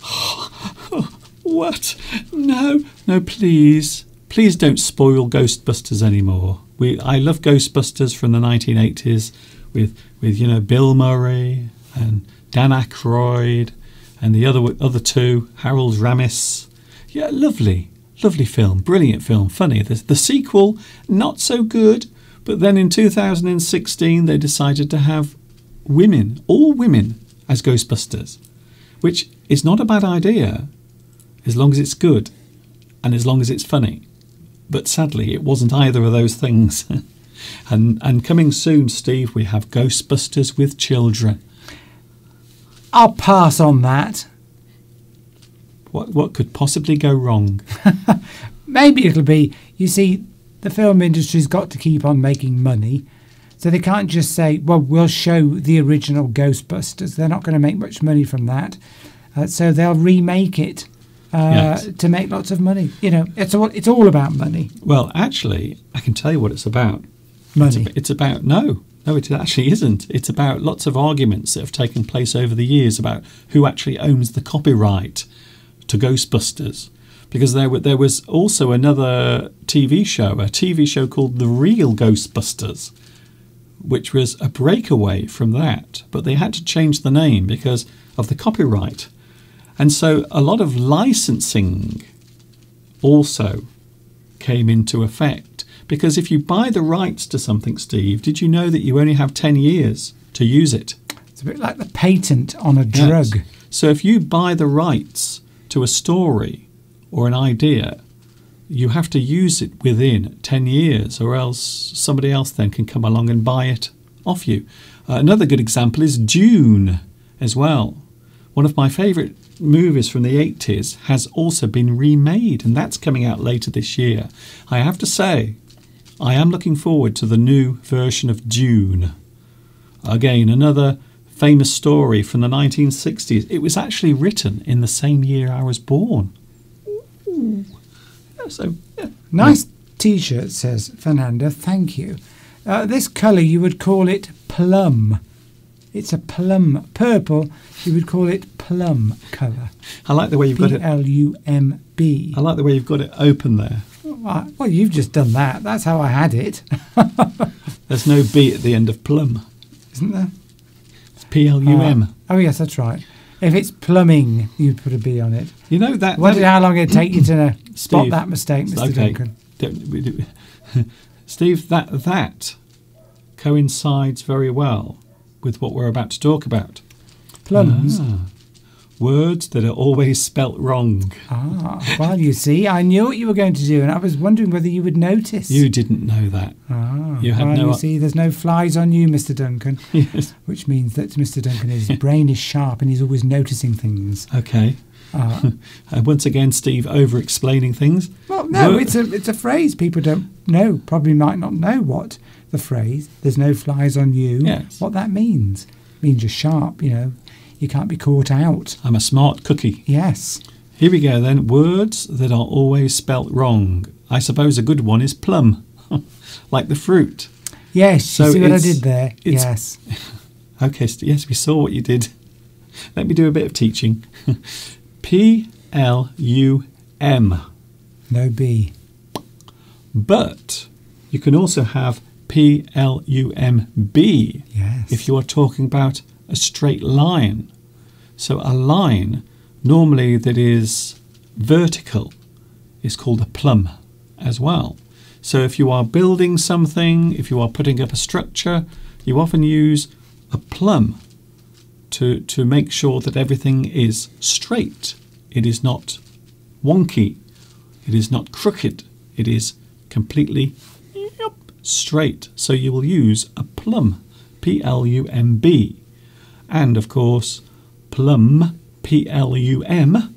*laughs* what? No, no, please. Please don't spoil Ghostbusters anymore. We I love Ghostbusters from the 1980s with with you know Bill Murray and Dan Aykroyd and the other other two, Harold Ramis. Yeah, lovely, lovely film, brilliant film, funny. The, the sequel not so good, but then in 2016 they decided to have women, all women, as Ghostbusters, which is not a bad idea as long as it's good and as long as it's funny. But sadly, it wasn't either of those things. *laughs* and and coming soon, Steve, we have Ghostbusters with children. I'll pass on that. What what could possibly go wrong? *laughs* Maybe it'll be. You see, the film industry's got to keep on making money. So they can't just say, well, we'll show the original Ghostbusters. They're not going to make much money from that. Uh, so they'll remake it uh, Yes. to make lots of money. You know, it's all, it's all about money. Well, actually, I can tell you what it's about. It's, Money. ab- it's about no, no, it actually isn't. It's about lots of arguments that have taken place over the years about who actually owns the copyright to Ghostbusters. Because there, there was also another TV show, a TV show called The Real Ghostbusters, which was a breakaway from that, but they had to change the name because of the copyright. And so a lot of licensing also came into effect. Because if you buy the rights to something, Steve, did you know that you only have 10 years to use it? It's a bit like the patent on a Yes. drug. So if you buy the rights to a story or an idea, you have to use it within 10 years, or else somebody else then can come along and buy it off you. Uh, another good example is Dune as well. One of my favourite movies from the 80s has also been remade, and that's coming out later this year. I have to say, I am looking forward to the new version of Dune. Again, another famous story from the 1960s. It was actually written in the same year I was born. Ooh. Yeah, So, yeah. Nice T-shirt, says Fernanda. Thank you. Uh, this colour you would call it plum. It's a plum purple. You would call it plum colour. I like the way you've got it. L U M B. I like the way you've got it open there. Well, you've just done that. That's how I had it, *laughs* There's no B at the end of plum. isn't there? P L U M. Uh, oh yes, that's right. If it's plumbing, you'd put a B on it. You know that. What, that- how long did it take you to *clears throat* spot Steve, that mistake, Mr. okay. Duncan? Don't- we do- Steve, that that coincides very well with what we're about to talk about. Plums. Ah. Words that are always spelt wrong. Ah, well, you see, I knew what you were going to do, and I was wondering whether you would notice. You didn't know that. Ah, You had well, no- you see, there's no flies on you, Mr. Duncan, *laughs* yes. which means that Mr. Duncan, his *laughs* brain is sharp and he's always noticing things. Okay. Ah, *laughs* once again, Steve over explaining things. well, no, Word- it's a it's a phrase people don't know, probably might not know what the phrase "there's no flies on you" Yes. what that means. Means you're sharp, you know. You can't be caught out. I'm a smart cookie. Yes. Here we go then. Words that are always spelt wrong. I suppose a good one is plum, *laughs* like the fruit. Yes, So you see what I did there? Yes. *laughs* Okay, st- yes, we saw what you did. *laughs* Let me do a bit of teaching. P L U M. No B. But you can also have P L U M B Yes. if you are talking about a straight line. So a line normally that is vertical is called a plumb as well. So if you are building something, if you are putting up a structure, you often use a plumb to, to make sure that everything is straight. It is not wonky. It is not crooked. It is completely straight. So you will use a plumb, P L U M B. And of course, plum, P L U M,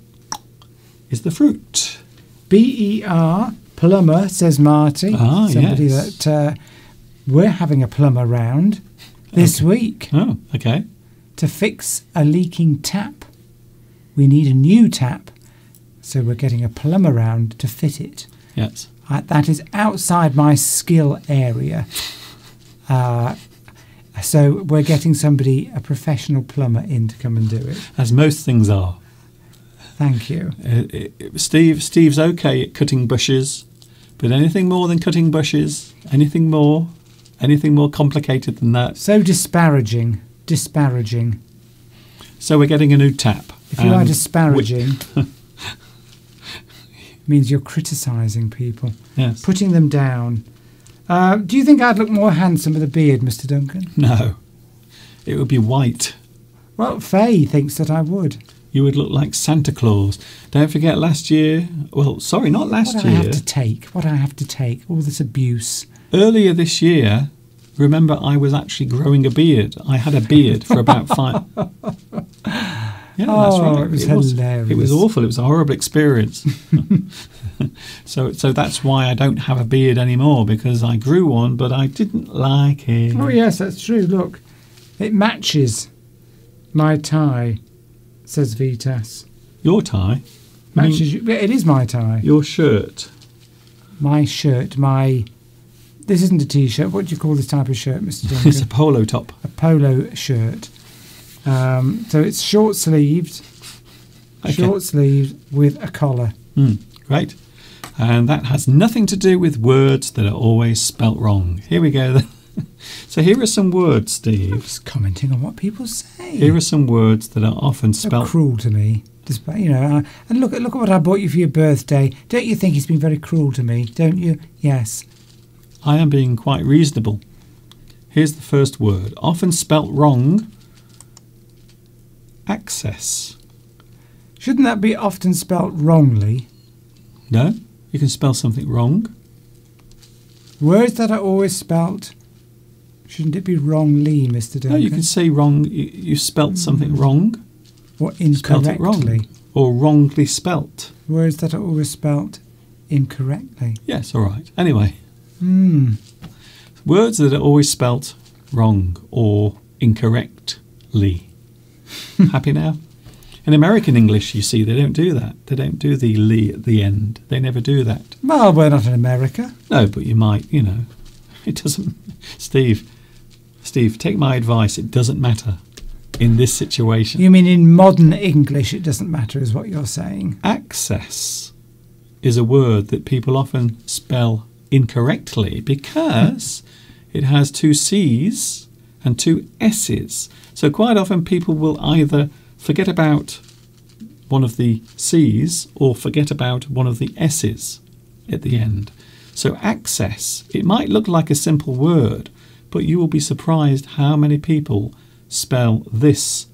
is the fruit. B E R, plumber, says Marty. Ah, Somebody yes. that uh, we're having a plumber round this week Oh, okay. to fix a leaking tap. We need a new tap, so we're getting a plumber round to fit it. Yes. Uh, that is outside my skill area. Uh, so we're getting somebody, a professional plumber, in to come and do it. As most things are. Thank you. Uh, it- it- Steve, Steve's okay at cutting bushes, but anything more than cutting bushes, anything more, anything more complicated than that. So disparaging, disparaging. So we're getting a new tap. If you are and disparaging, *laughs* means you're criticising people, yes. putting them down. Uh, do you think I'd look more handsome with a beard, Mr. Duncan? No. It would be white. Well, Faye thinks that I would. You would look like Santa Claus. Don't forget last year. Well, sorry, not last what I year. have to take, what I have to take, all this abuse. Earlier this year, remember I was actually growing a beard. I had a beard for about five. *laughs* Yeah, that's Oh, right. it was It was hilarious. awful. It was a horrible experience. *laughs* *laughs* so, so that's why I don't have a beard anymore because I grew one, but I didn't like it. Oh yes, that's true. Look, it matches my tie, says Vitas. Your tie, I mean, Matches. you- it is my tie. your shirt. My shirt. My. This isn't a t-shirt. What do you call this type of shirt, Mr. *laughs* It's a polo top. a polo shirt. Um, so it's short sleeved, Okay. short sleeved with a collar. Hmm, great. And that has nothing to do with words that are always spelt wrong. Here we go. *laughs* so here are some words, Steve. Just commenting on what people say. Here are some words that are often spelt so cruel to me. Despite you know, and look at look at what I bought you for your birthday. Don't you think he's been very cruel to me? Don't you? Yes. I am being quite reasonable. Here's the first word, often spelt wrong. Access. Shouldn't that be often spelt wrongly? No, you can spell something wrong. Words that are always spelt. Shouldn't it be wrongly, Mr. Duncan? No, you can say wrong. You, you spelt something wrong, or incorrectly. wrong, or wrongly spelt. Words that are always spelt incorrectly. Yes, all right. Anyway, Hmm. words that are always spelt wrong or incorrectly. *laughs* Happy now? In American English, you see, they don't do that. They don't do the "ly" at the end. They never do that. Well, we're not in America. No, but you might, you know. *laughs* It doesn't. Steve, Steve, take my advice. It doesn't matter in this situation. You mean in modern English it doesn't matter, is what you're saying? Access is a word that people often spell incorrectly because it has two C's and two S's. So quite often people will either forget about one of the C's or forget about one of the S's at the end. So access, it might look like a simple word, but you will be surprised how many people spell this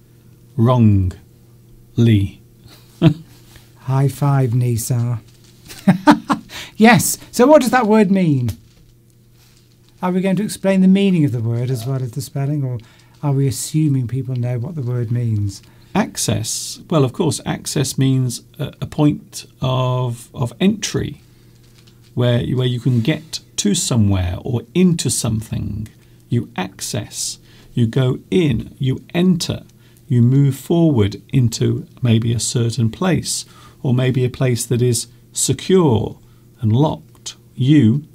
wrongly. *laughs* High five, Nisa. *laughs* yes. So, what does that word mean? Are we going to explain the meaning of the word as well as the spelling, or are we assuming people know what the word means? Access, well, of course, access means a, a point of, of entry where, where you can get to somewhere or into something. You access, you go in, you enter, you move forward into maybe a certain place, or maybe a place that is secure and locked. You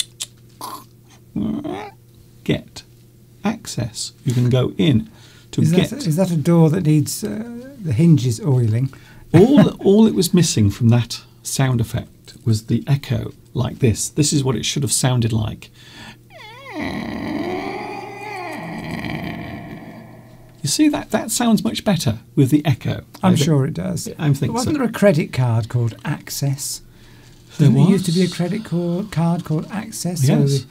get access. You can go in to Is get. that, is that a door that needs uh, the hinges oiling? *laughs* all all it was missing from that sound effect was the echo like this. This is what it should have sounded like. You see that that sounds much better with the echo. I'm sure it does. I'm thinking. Wasn't so. there a credit card called Access? There Didn't used to be a credit card card called Access. Yes. So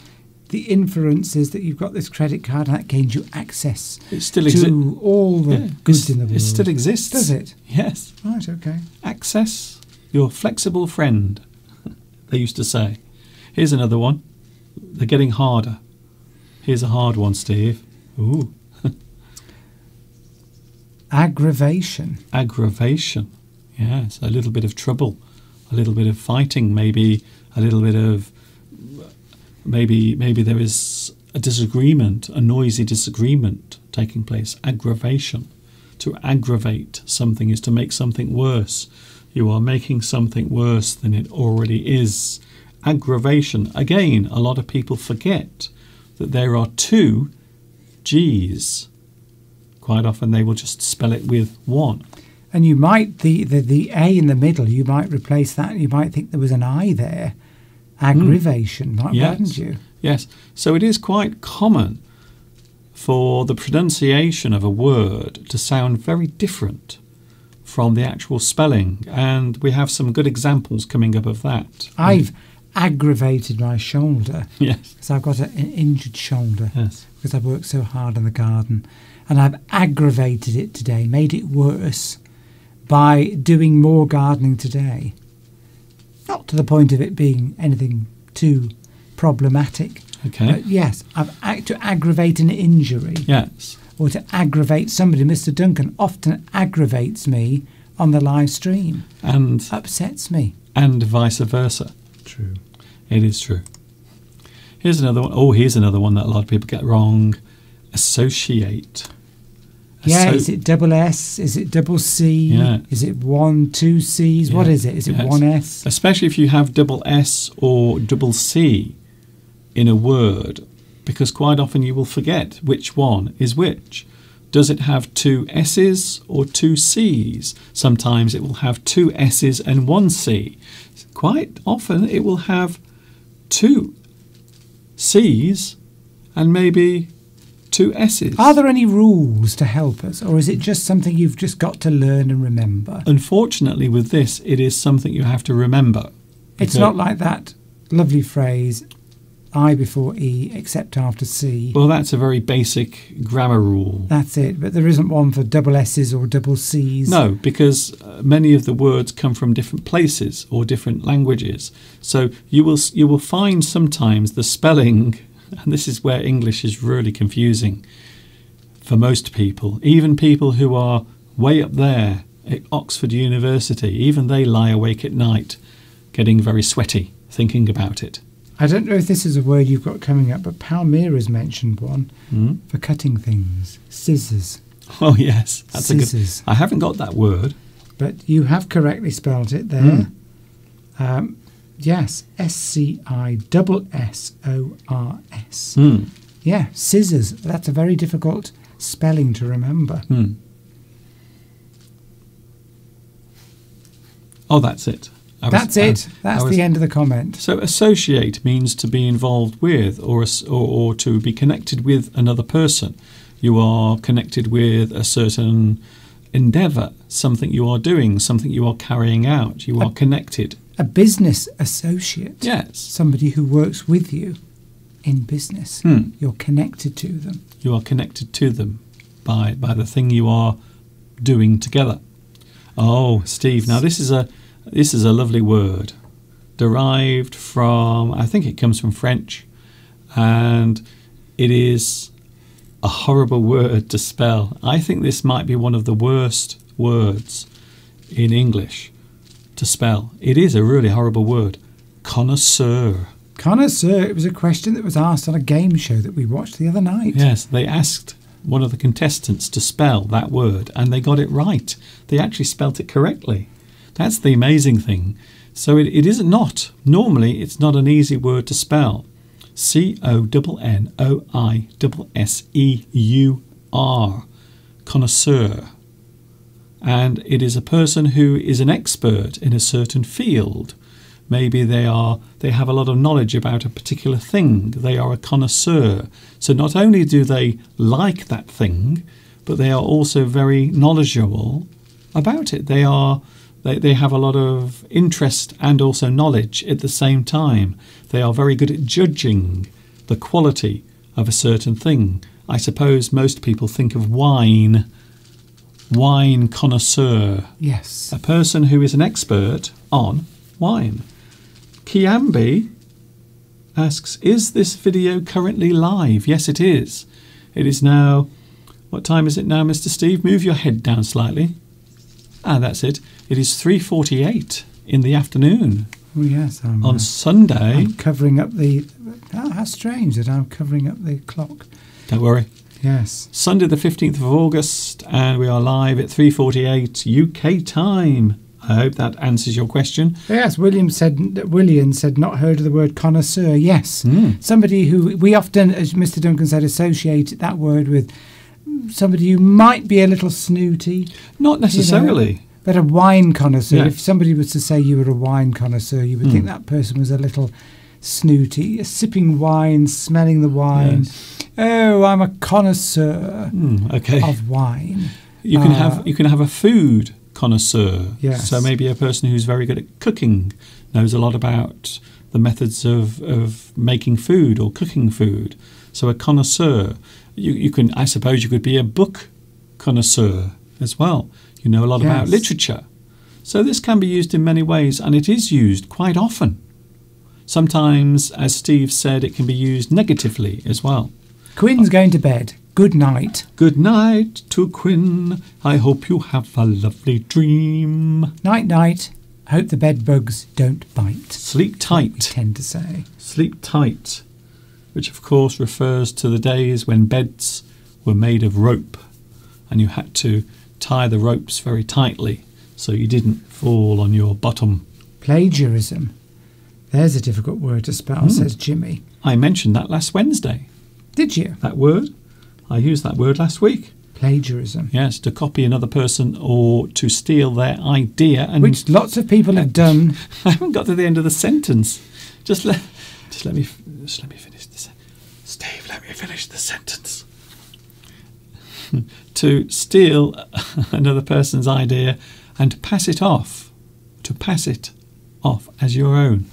the, inference is that you've got this credit card and that gains you access It still to all the goods in the world. It still exists. Does it? Yes. Right. Okay. Access your flexible friend. *laughs* They used to say. Here's another one. They're getting harder. Here's a hard one, Steve. Ooh. *laughs* Aggravation. aggravation. Yes, a little bit of trouble, a little bit of fighting, maybe a little bit of maybe maybe there is a disagreement, a noisy disagreement taking place. Aggravation. To aggravate something is to make something worse. You are making something worse than it already is. Aggravation. Again, a lot of people forget that there are two G's. Quite often they will just spell it with one. And you might the, the the A in the middle. You might replace that. You might think there was an I there. Aggravation, might Yes. mightn't you? Yes, so it is quite common for the pronunciation of a word to sound very different from the actual spelling, and we have some good examples coming up of that. I've aggravated my shoulder yes, because I've got an injured shoulder yes, because I've worked so hard in the garden, and I've aggravated it today, made it worse by doing more gardening today. Not to the point of it being anything too problematic, okay, but yes, I've ag- to aggravate an injury. yes, or to aggravate somebody. Mr. Duncan often aggravates me on the live stream, and upsets me. and vice versa. True. It is true. Here's another one. Oh, here's another one that a lot of people get wrong. Associate. Yeah, Asso- is it double S? Is it double C? Yeah. Is it one, two C's? What Yeah. is it? Is it Yes. one S? especially if you have double S or double C in a word, because quite often you will forget which one is which. Does it have two S's or two C's? Sometimes it will have two S's and one C. Quite often it will have two C's and maybe two S's. Are there any rules to help us, or is it just something you've just got to learn and remember? Unfortunately, with this, it is something you have to remember. It's not like that lovely phrase, I before E, except after C. Well, that's a very basic grammar rule. That's it, but there isn't one for double S's or double C's. No, because uh, many of the words come from different places or different languages. So you will you will find sometimes the spelling, and this is where English is really confusing for most people, even people who are way up there at Oxford University, even they lie awake at night, getting very sweaty thinking about it. I don't know if this is a word you've got coming up, but Palmyra's mentioned one Hmm? for cutting things. Scissors. *laughs* Oh yes, that's a Scissors. good. I haven't got that word. But you have correctly spelled it there. Um, yes, S C I double S O R S. Hmm. Yeah, scissors. That's a very difficult spelling to remember. Hmm. Oh, that's it. Was- That's it. I That's was- the end of the comment. So associate means to be involved with or, or or to be connected with another person. You are connected with a certain endeavor, something you are doing, something you are carrying out. You are connected. A business associate. Yes. Somebody who works with you in business. Hmm. You're connected to them. You are connected to them by by the thing you are doing together. Oh, Steve, now this is a this is a lovely word derived from I think it comes from French and it is a horrible word to spell. I think this might be one of the worst words in English to spell. It is a really horrible word. Connoisseur. Connoisseur, it was a question that was asked on a game show that we watched the other night. Yes, they asked one of the contestants to spell that word, and they got it right. They actually spelt it correctly. That's the amazing thing. So it, it is not, normally, it's not an easy word to spell. C O N N O I S S E U R, connoisseur. And it is a person who is an expert in a certain field. Maybe they are they have a lot of knowledge about a particular thing. They are a connoisseur. So not only do they like that thing, but they are also very knowledgeable about it. They are they, they have a lot of interest and also knowledge at the same time. They are very good at judging the quality of a certain thing. I suppose most people think of wine, wine connoisseur, Yes. a person who is an expert on wine. Kiambi asks, Is this video currently live? Yes, it is. It is now. What time is it now, Mr. Steve? Move your head down slightly. Ah, that's it. It is 3:48 in the afternoon Oh, yes. I'm, on uh, Sunday. I'm covering up the. How strange that I'm covering up the clock. Don't worry. Yes. Sunday the 15th of August and we are live at 3:48 UK time. I hope that answers your question. Yes, William said. William said not heard of the word connoisseur. Yes, Mm. somebody who we often, as Mr. Duncan said, associate that word with somebody who might be a little snooty, Not necessarily. but a wine connoisseur. Yeah. If somebody was to say you were a wine connoisseur, you would think that person was a little snooty, sipping wine, smelling the wine. Oh, I'm a connoisseur Hmm, okay. of wine. You can Uh, have you can have a food connoisseur. Yes. So maybe a person who's very good at cooking knows a lot about the methods of, of making food or cooking food. So a connoisseur. You you can I suppose you could be a book connoisseur as well. You know a lot about literature. So this can be used in many ways and it is used quite often. Sometimes, as Steve said, it can be used negatively as well. Quinn's going to bed. Good night. Good night to Quinn. I hope you have a lovely dream. Night, night. I Hope the bed bugs don't bite. Sleep tight. We tight. tend to say. Sleep tight. Which, of course, refers to the days when beds were made of rope and you had to tie the ropes very tightly so you didn't fall on your bottom. Plagiarism. There's a difficult word to spell, Hmm. says Jimmy. I mentioned that last Wednesday. Did you? That word. I used that word last week. Plagiarism. Yes, to copy another person or to steal their idea and Which lots of people have done. *laughs* I haven't got to the end of the sentence. Just let, just let me, just let me finish the sentence. Steve, let me finish the sentence. *laughs* to steal *laughs* another person's idea and pass it off, to pass it off as your own.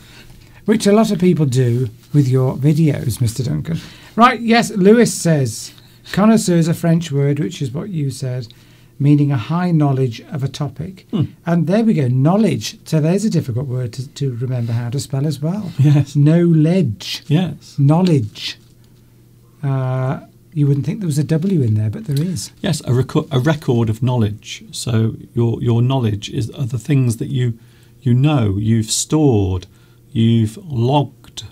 Which a lot of people do with your videos, Mr. Duncan. Right, yes, Lewis says connoisseur is a French word, which is what you said, meaning a high knowledge of a topic. Hmm. And there we go, knowledge. So there's a difficult word to, to remember how to spell as well. Yes. Knowledge. Yes. Knowledge. Uh, you wouldn't think there was a W in there, but there is. Yes, a, reco- a record of knowledge. So your your knowledge is are the things that you you know, you've stored, you've logged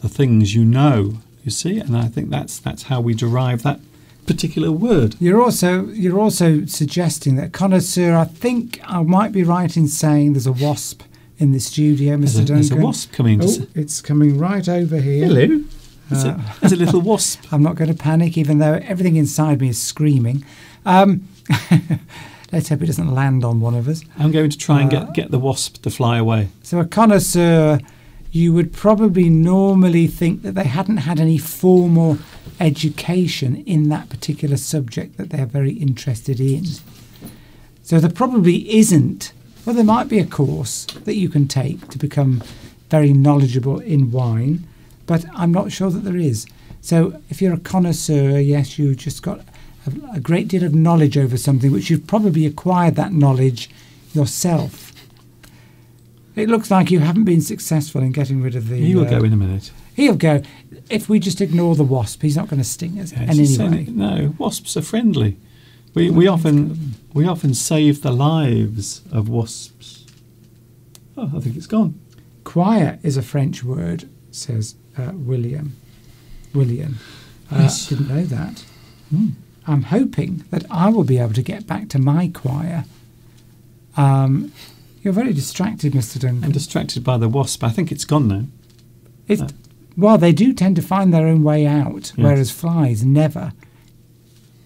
the things you know. You see, and I think that's that's how we derive that particular word. You're also you're also suggesting that connoisseur. I think I might be right in saying there's a wasp in the studio, Mr. There's a, Duncan. there's a wasp coming. Oh, it's coming right over here. Hello. There's, Uh, a, there's a little wasp. *laughs* I'm not going to panic, even though everything inside me is screaming. Um, *laughs* let's hope it doesn't land on one of us. I'm going to try and Uh, get get the wasp to fly away. So a connoisseur, you would probably normally think that they hadn't had any formal education in that particular subject that they're very interested in. So there probably isn't. Well, there might be a course that you can take to become very knowledgeable in wine, but I'm not sure that there is. So if you're a connoisseur, yes, you've just got a, great deal of knowledge over something, which you've probably acquired that knowledge yourself. It looks like you haven't been successful in getting rid of the. He will uh, go in a minute. He'll go. If we just ignore the wasp, he's not going to sting us. Yeah, and it's just anyway, no, wasps are friendly. We, we often we often save the lives of wasps. Oh, I think it's gone. choir is a French word, says uh, William. William. Uh, Yes. Didn't know that. Hmm. I'm hoping that I will be able to get back to my choir. Um, you're very distracted, Mr. Duncan. I'm distracted by the wasp. I think it's gone now. It's, Uh. well, they do tend to find their own way out, Yes. whereas flies never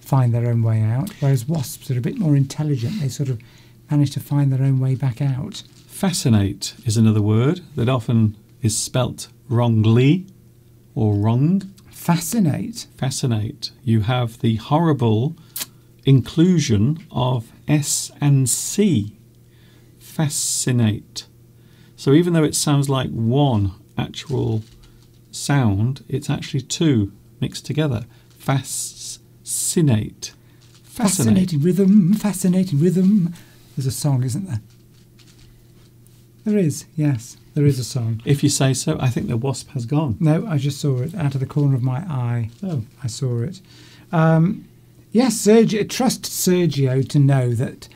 find their own way out. Whereas wasps are a bit more intelligent; they sort of manage to find their own way back out. Fascinate is another word that often is spelt wrongly or wrong. Fascinate. Fascinate. You have the horrible inclusion of S and C. Fascinate. So even though it sounds like one actual sound, it's actually two mixed together. Fascinate. Fascinate. Fascinating rhythm. Fascinating rhythm. There's a song, isn't there? There is. Yes, there is a song. If you say so, I think the wasp has gone. No, I just saw it out of the corner of my eye. Oh, I saw it. Um, yes, Sergio, trust Sergio to know that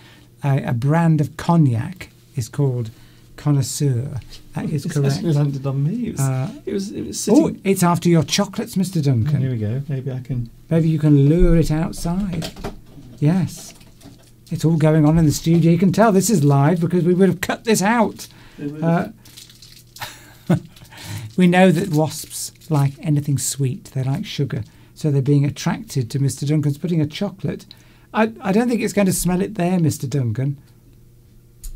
uh, a brand of cognac is called Connoisseur. That is It's correct. actually landed on me. It was, Uh, it was, it was oh, it's after your chocolates, Mr. Oh, Duncan. here we go. Maybe I can. Maybe you can lure it outside. Yes. It's all going on in the studio. You can tell this is live because we would have cut this out. Uh, we know that wasps like anything sweet. They like sugar. So they're being attracted to Mr. Duncan's putting a chocolate. I, I don't think it's going to smell it there, Mr. Duncan.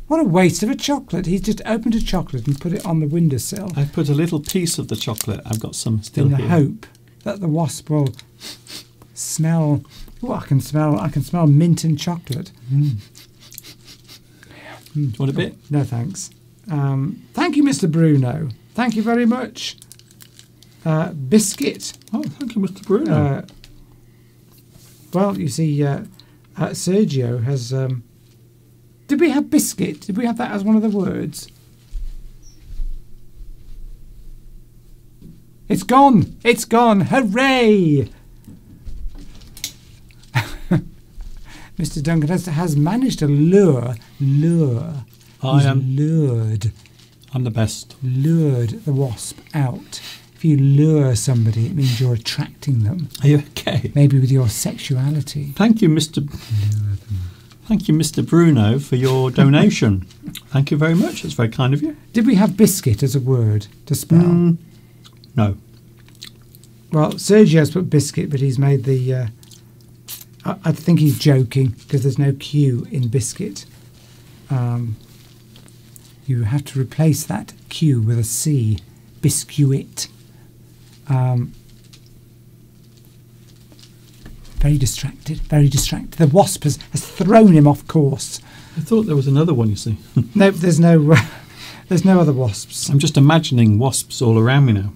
What a waste of a chocolate. He's just opened a chocolate and put it on the windowsill I've put a little piece of the chocolate. I've got some still in the here. hope that the wasp will smell. Oh, I can smell. I can smell mint and chocolate. Do you want a bit? No thanks. Um, thank you, Mr. Bruno. Thank you very much. Uh, biscuit. Oh, thank you, Mr. Bruno. Uh, well, you see, uh, uh, Sergio has. Um, did we have biscuit? Did we have that as one of the words? It's gone! It's gone! Hooray! *laughs* Mr. Duncan has, has managed to lure, lure. I He's am. lured, I'm the best. lured the wasp out. If you lure somebody, it means you're attracting them. Are you okay? Maybe with your sexuality. Thank you, Mr. Thank you, Mr. Bruno, for your *laughs* donation. Thank you very much. It's very kind of you. Did we have biscuit as a word to spell? Mm, no. Well, Sergio's put biscuit, but he's made the. Uh, I, I think he's joking because there's no Q in biscuit. Um, you have to replace that Q with a C. Biscuit. Um, very distracted, very distracted. The wasp has, has thrown him off course. I thought there was another one, you see. *laughs* No, there's no, *laughs* there's no other wasps. I'm just imagining wasps all around me now.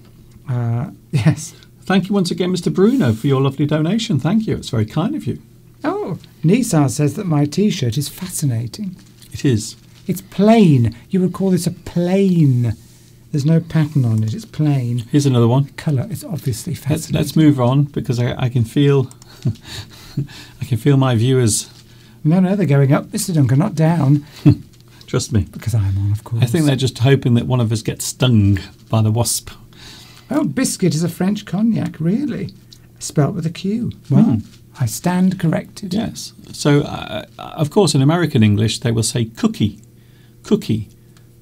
Uh, yes. Thank you once again, Mr. Bruno, for your lovely donation. Thank you. It's very kind of you. Oh, Nissan says that my T-shirt is fascinating. It is. It's plain. You would call this a plain. There's no pattern on it. It's plain. Here's another one. Colour It's obviously Let's, let's move on because I, I can feel *laughs* I can feel my viewers. No, no, they're going up, Mr. Duncan, not down, *laughs* Trust me. because I'm on, of course. I think they're just hoping that one of us gets stung by the wasp. Oh, biscuit is a French cognac, really? Spelt with a Q. Well, Hmm. I stand corrected. Yes. So, uh, of course, in American English, they will say cookie. Cookie.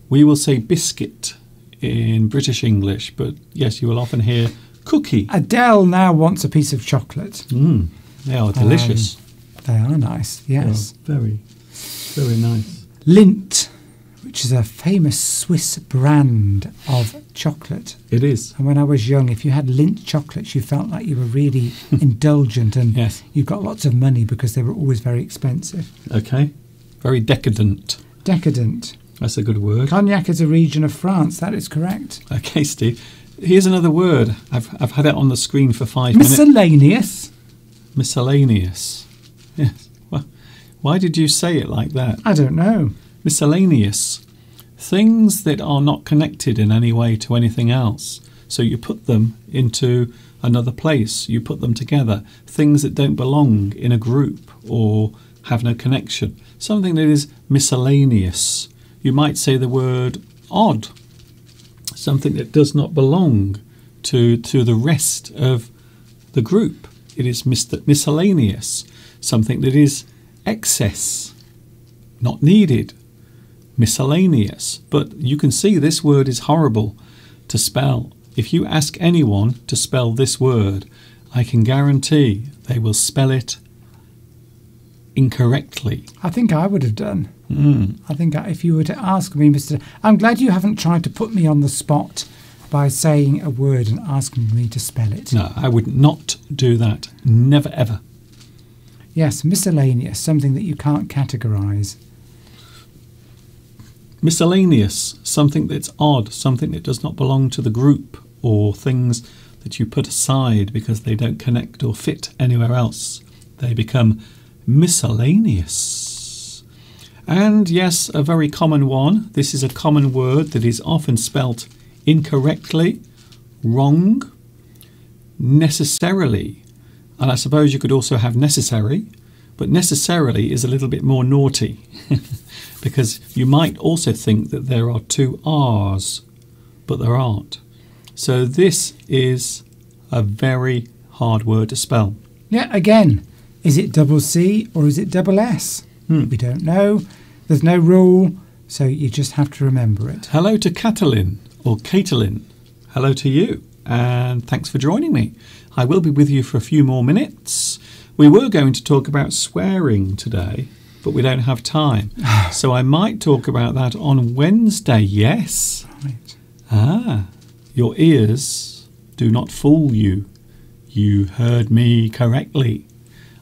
We will say biscuit in British English, but yes, you will often hear cookie. Adele now wants a piece of chocolate. Mm, they are delicious. They are nice, They are yes. very, very nice. Lindt, which is a famous Swiss brand of chocolate. It is. And when I was young, if you had Lindt chocolates, you felt like you were really *laughs* indulgent and Yes. you got lots of money because they were always very expensive. Okay. Very decadent. Decadent. That's a good word. Cognac is a region of France. That is correct. Okay, Steve. Here's another word. I've, I've had it on the screen for five minutes. Miscellaneous. Miscellaneous. Yes. Well, why did you say it like that? I don't know. Miscellaneous. Things that are not connected in any way to anything else. So you put them into another place, you put them together. Things that don't belong in a group or have no connection. Something that is miscellaneous. You might say the word odd. Something that does not belong to, to the rest of the group. it is mis- miscellaneous, something that is excess, not needed, miscellaneous. But you can see this word is horrible to spell. If you ask anyone to spell this word, I can guarantee they will spell it incorrectly. I think I would have done. Mm. I think if you were to ask me, Mr. I'm glad you haven't tried to put me on the spot by saying a word and asking me to spell it. No, I would not do that. Never ever. Yes, miscellaneous, something that you can't categorise. Miscellaneous, something that's odd, something that does not belong to the group, or things that you put aside because they don't connect or fit anywhere else. They become miscellaneous. And yes, a very common one. This is a common word that is often spelt incorrectly, wrong, necessarily. And I suppose you could also have necessary, but necessarily is a little bit more naughty *laughs* because you might also think that there are two R's, but there aren't. So this is a very hard word to spell. Yeah, again, is it double C or is it double S? Hmm. We don't know. There's no rule, so you just have to remember it. Hello to Catalin or Caitlin. Hello to you, and thanks for joining me. I will be with you for a few more minutes. We were going to talk about swearing today, but we don't have time. *sighs* so I might talk about that on Wednesday, yes? Right. Ah, your ears do not fool you. You heard me correctly.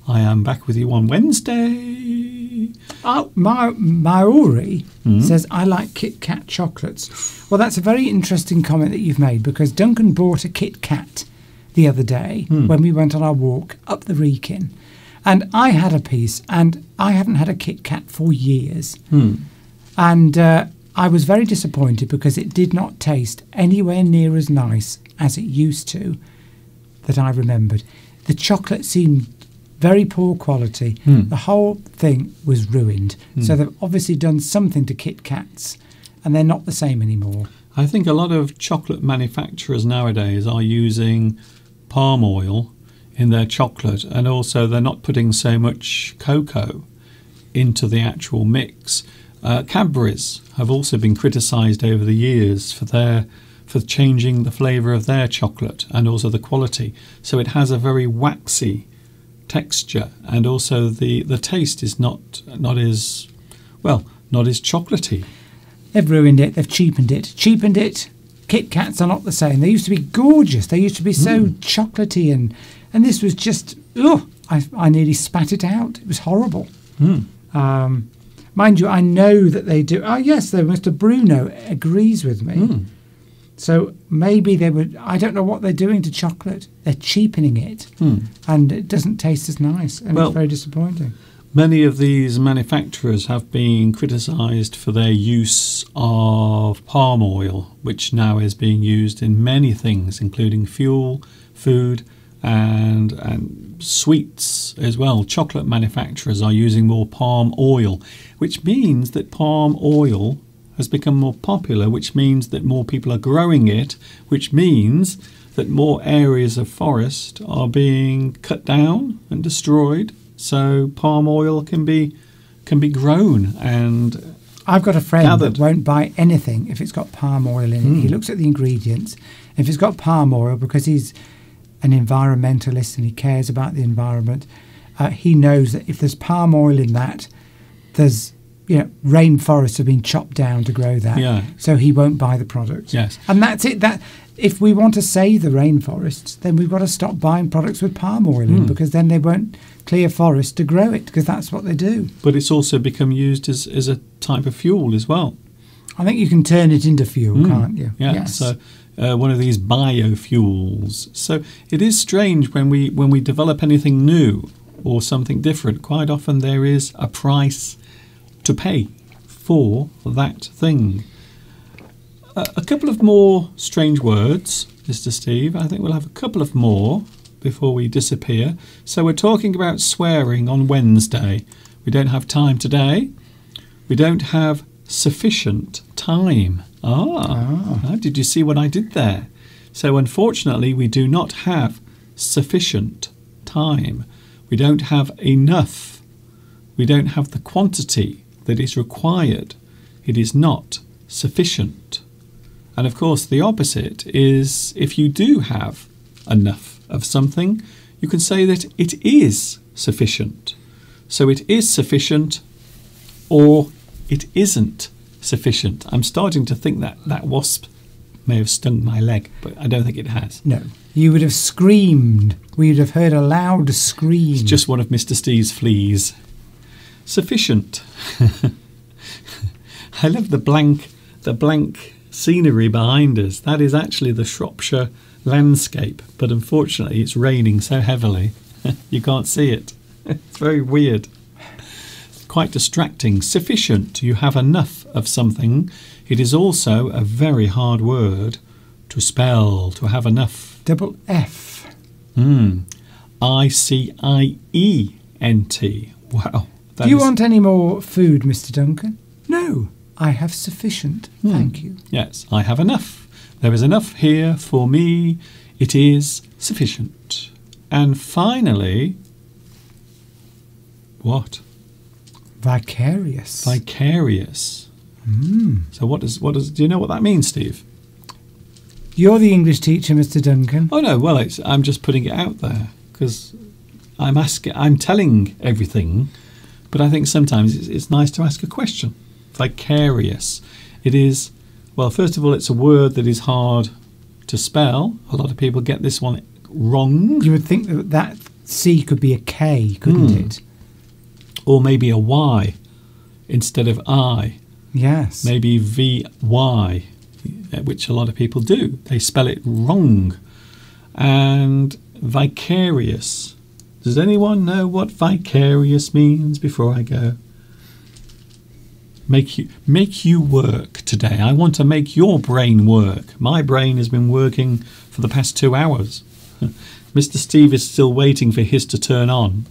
I am back with you on Wednesday. Oh, Ma- Mayuri Hmm? says, I like Kit Kat chocolates. Well, that's a very interesting comment that you've made because Duncan bought a Kit Kat the other day Hmm. when we went on our walk up the Wrekin. And I had a piece, and I haven't had a Kit Kat for years. Hmm. And uh, I was very disappointed because it did not taste anywhere near as nice as it used to that I remembered. The chocolate seemed very poor quality. Hmm. The whole thing was ruined. So Hmm. they've obviously done something to Kit Kats and they're not the same anymore. I think a lot of chocolate manufacturers nowadays are using palm oil in their chocolate, and also they're not putting so much cocoa into the actual mix. Uh, Cadbury's have also been criticised over the years for their for changing the flavour of their chocolate and also the quality. So it has a very waxy texture, and also the the taste is not not as well not as chocolatey. They've ruined it. They've cheapened it. Cheapened it. Kit Kats are not the same. They used to be gorgeous. They used to be so chocolatey, and and this was just oh, I I nearly spat it out. It was horrible. Mm. Um, mind you, I know that they do. Oh yes, though Mr. Bruno agrees with me. Mm. So maybe they would. I don't know what they're doing to chocolate. They're cheapening it, Mm. and it doesn't taste as nice, and Well- it's very disappointing. Many of these manufacturers have been criticised for their use of palm oil, which now is being used in many things, including fuel, food, and, and sweets as well. Chocolate manufacturers are using more palm oil, which means that palm oil has become more popular, which means that more people are growing it, which means that more areas of forest are being cut down and destroyed so palm oil can be can be grown and I've got a friend Gathered. that won't buy anything if it's got palm oil in it. Hmm. He looks at the ingredients. If it's got palm oil, because he's an environmentalist and he cares about the environment, uh, he knows that if there's palm oil in that, there's you know rainforests have been chopped down to grow that. Yeah. So he won't buy the product. yes And that's it. That if we want to save the rainforests, then we've got to stop buying products with palm oil in Hmm. because then they won't clear forest to grow it because that's what they do. but it's also become used as, as a type of fuel as well I think you can turn it into fuel, Mm. can't you? yeah Yes. so uh, one of these biofuels so it is strange when we when we develop anything new or something different quite often there is a price to pay for that thing. A, a couple of more strange words mr steve. I think we'll have a couple of more before we disappear. So we're talking about swearing on wednesday. We don't have time today. We don't have sufficient time. Ah, ah, did you see what i did there? So unfortunately we do not have sufficient time. We don't have enough. We don't have the quantity that is required. It is not sufficient. And of course, the opposite is if you do have enough of something, you can say that it is sufficient. So it is sufficient or it isn't sufficient. I'm starting to think that that wasp may have stung my leg, but I don't think it has. No. You would have screamed. We would have heard a loud scream. It's just one of Mr. Steve's fleas. Sufficient. *laughs* I love the blank the blank scenery behind us. That is actually the Shropshire landscape, but unfortunately it's raining so heavily *laughs* you can't see it. *laughs* It's very weird. Quite distracting. Sufficient. You have enough of something. It is also a very hard word to spell, to have enough. Double F. Hmm. I C I E N T. Wow. Do you want any more food, Mr. Duncan? No, I have sufficient. Hmm. Thank you. Yes, I have enough. There is enough here for me. It is sufficient. And finally, what? Vicarious. Vicarious. Mm. So what does what does do you know what that means, Steve? You're the English teacher, Mr. Duncan. Oh no, well I'm just putting it out there because I'm asking, I'm telling everything, but I think sometimes it's, it's nice to ask a question. Vicarious. It is well. First of all, it's a word that is hard to spell. A lot of people get this one wrong. You would think that that C could be a K, couldn't mm. it? Or maybe a Y instead of I. Yes. Maybe V Y, which a lot of people do. They spell it wrong. And vicarious. Does anyone know what vicarious means before I go? Make you make you work today. I want to make your brain work. My brain has been working for the past two hours. *laughs* Mr. Steve is still waiting for his to turn on.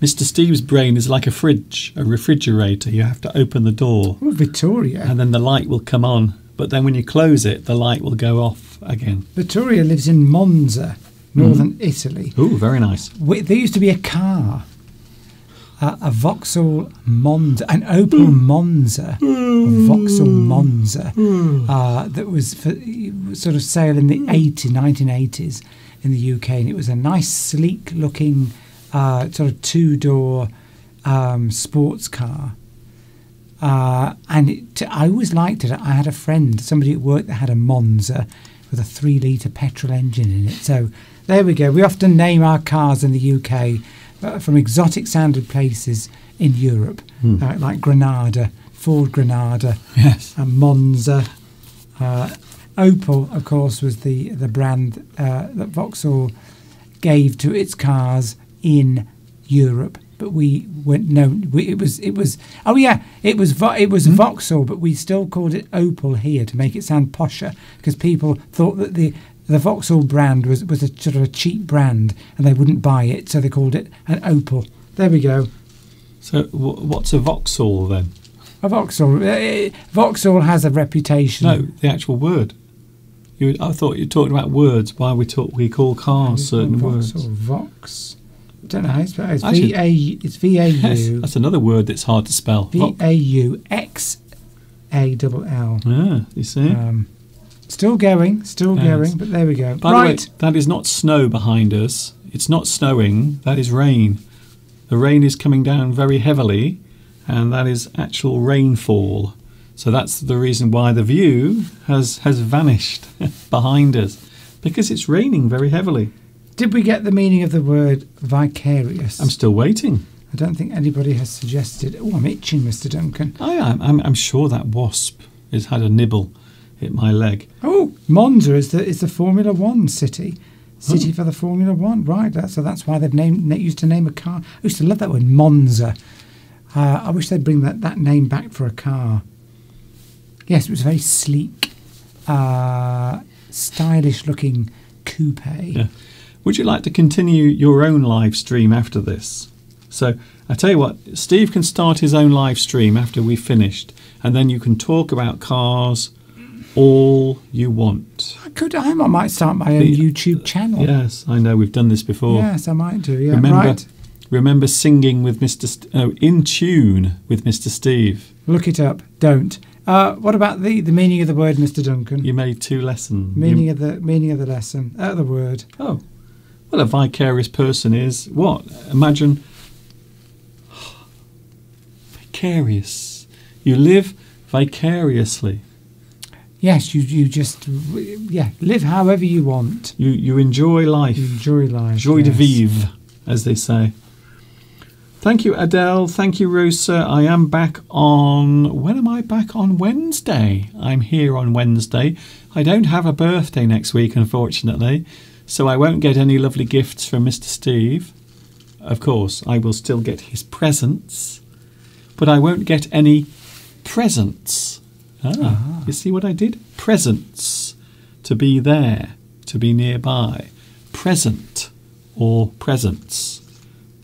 Mr. Steve's brain is like a fridge, a refrigerator. You have to open the door. Oh, Victoria. And then the light will come on. But then when you close it, the light will go off again. Victoria lives in Monza, northern mm. Italy. Oh, very nice. There used to be a car uh, a Vauxhall Monza, an Opel Monza, A Vauxhall Monza, uh, that was for, sort of sale in the 80, 1980s in the UK. And it was a nice, sleek looking uh, sort of two door um, sports car. Uh, and it, I always liked it. I had a friend, somebody at work that had a Monza with a three litre petrol engine in it. So there we go. We often name our cars in the UK uh, from exotic sounded places in Europe, mm. uh, like Granada, Ford Granada, yes. and Monza. Uh, Opel, of course, was the the brand uh, that Vauxhall gave to its cars in Europe. But we went no, we, it was it was oh yeah, it was it was mm. Vauxhall, but we still called it Opel here to make it sound posher because people thought that the the Vauxhall brand was, was a sort of a cheap brand and they wouldn't buy it, so they called it an Opel. There we go. So, w- what's a Vauxhall then? A Vauxhall. Uh, Vauxhall has a reputation. No, the actual word. You, I thought you were talking about words. Why we talk, we call cars certain words. Vox. Don't know how it's spelled. It's V A. It's V A U. Yes, that's another word that's hard to spell. V A U X A double L. Yeah, you see. Um, Still going, still yes. going, but there we go. By right. way, that is not snow behind us. It's not snowing, that is rain. The rain is coming down very heavily, and that is actual rainfall. So that's the reason why the view has, has vanished *laughs* behind us, because it's raining very heavily. Did we get the meaning of the word vicarious? I'm still waiting. I don't think anybody has suggested. Oh, I'm itching, Mr. Duncan. I am. I'm, I'm sure that wasp has had a nibble hit my leg. Oh, Monza is the is the Formula One city. City oh. for the Formula One, right? so that's why they've named used to name a car. I used to love that word, Monza. Uh, I wish they'd bring that, that name back for a car. Yes, it was a very sleek, uh, stylish looking coupe. Yeah. Would you like to continue your own live stream after this? So I tell you what, Steve can start his own live stream after we've finished, and then you can talk about cars all you want. I could. I might start my own The- YouTube channel. Yes, I know we've done this before. Yes, I might do. Yeah. remember, Right. remember singing with Mr. St- oh, in tune with Mr. Steve. Look it up. Don't. Uh, what about the, the meaning of the word, Mr. Duncan? You made two lessons. You- meaning of the meaning of the lesson. Uh, the word. oh, well, a vicarious person is what? Imagine *sighs* vicarious. You live vicariously. Yes, you you just yeah live however you want. You you enjoy life. You enjoy life. Joie de vivre, as they say. Thank you, Adele. Thank you, Rosa. I am back on. When am I back on Wednesday? I'm here on Wednesday. I don't have a birthday next week, unfortunately, so I won't get any lovely gifts from Mr. Steve. Of course, I will still get his presents, but I won't get any presents. Ah, you see what I did? Presence. To be there, to be nearby. Present or presence.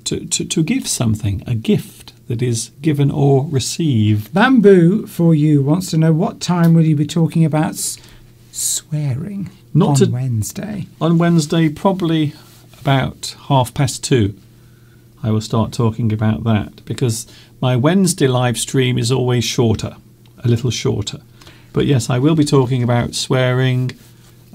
To, to, to give something, a gift that is given or received. Bamboo for you wants to know what time will you be talking about swearing Not on to- Wednesday? On Wednesday, probably about half past two, I will start talking about that because my Wednesday live stream is always shorter, a little shorter. But yes, I will be talking about swearing,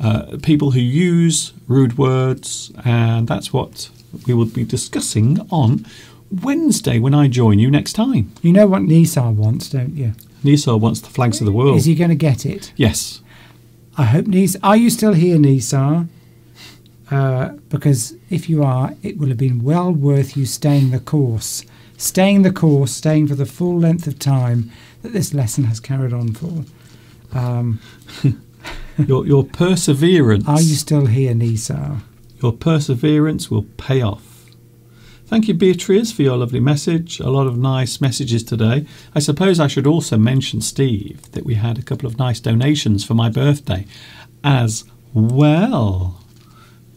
uh, people who use rude words, and that's what we will be discussing on Wednesday when I join you next time. You know what Nisar wants, don't you? Nisar wants the flags of the world. Is he going to get it? yes. I hope Nis. Are you still here, Nisar? Uh, because if you are, it will have been well worth you staying the course, staying the course, staying for the full length of time that this lesson has carried on for. Um, *laughs* Your, your perseverance. are you still here, Nisar? Your perseverance will pay off. Thank you, Beatrice, for your lovely message. A lot of nice messages today. I suppose I should also mention, Steve, that we had a couple of nice donations for my birthday as well.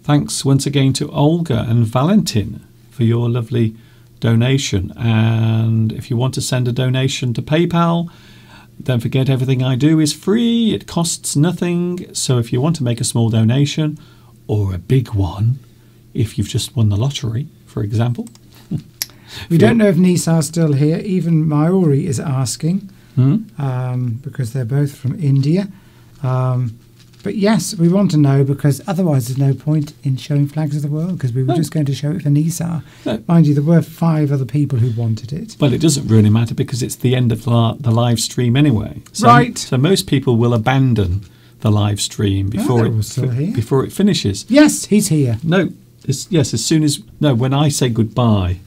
Thanks once again to Olga and Valentin for your lovely donation. And if you want to send a donation to PayPal, don't forget everything I do is free, it costs nothing. So if you want to make a small donation or a big one, if you've just won the lottery, for example. *laughs* We don't know if Nisar's still here. Even Mayuri is asking Hmm? um, because they're both from India. Um, but yes, we want to know because otherwise there's no point in showing flags of the world because we were No. just going to show it for Nisar. No. Mind you, there were five other people who wanted it. Well, it doesn't really matter because it's the end of the, the live stream anyway. So, Right. So most people will abandon the live stream oh, before they're it all still here. before it finishes. Yes, he's here. No, it's, yes. As soon as no, when I say goodbye,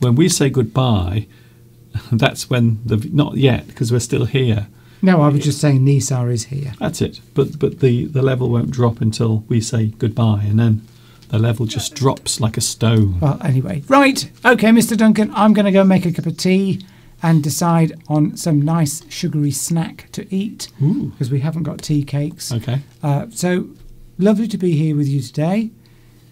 when we say goodbye, *laughs* that's when the not yet because we're still here. No, I was just saying Nisar is here. That's it. But but the the level won't drop until we say goodbye, and then the level just drops like a stone. Well, anyway, right. Okay, Mr. Duncan, I'm going to go make a cup of tea and decide on some nice sugary snack to eat because we haven't got tea cakes. Okay. Uh, so lovely to be here with you today.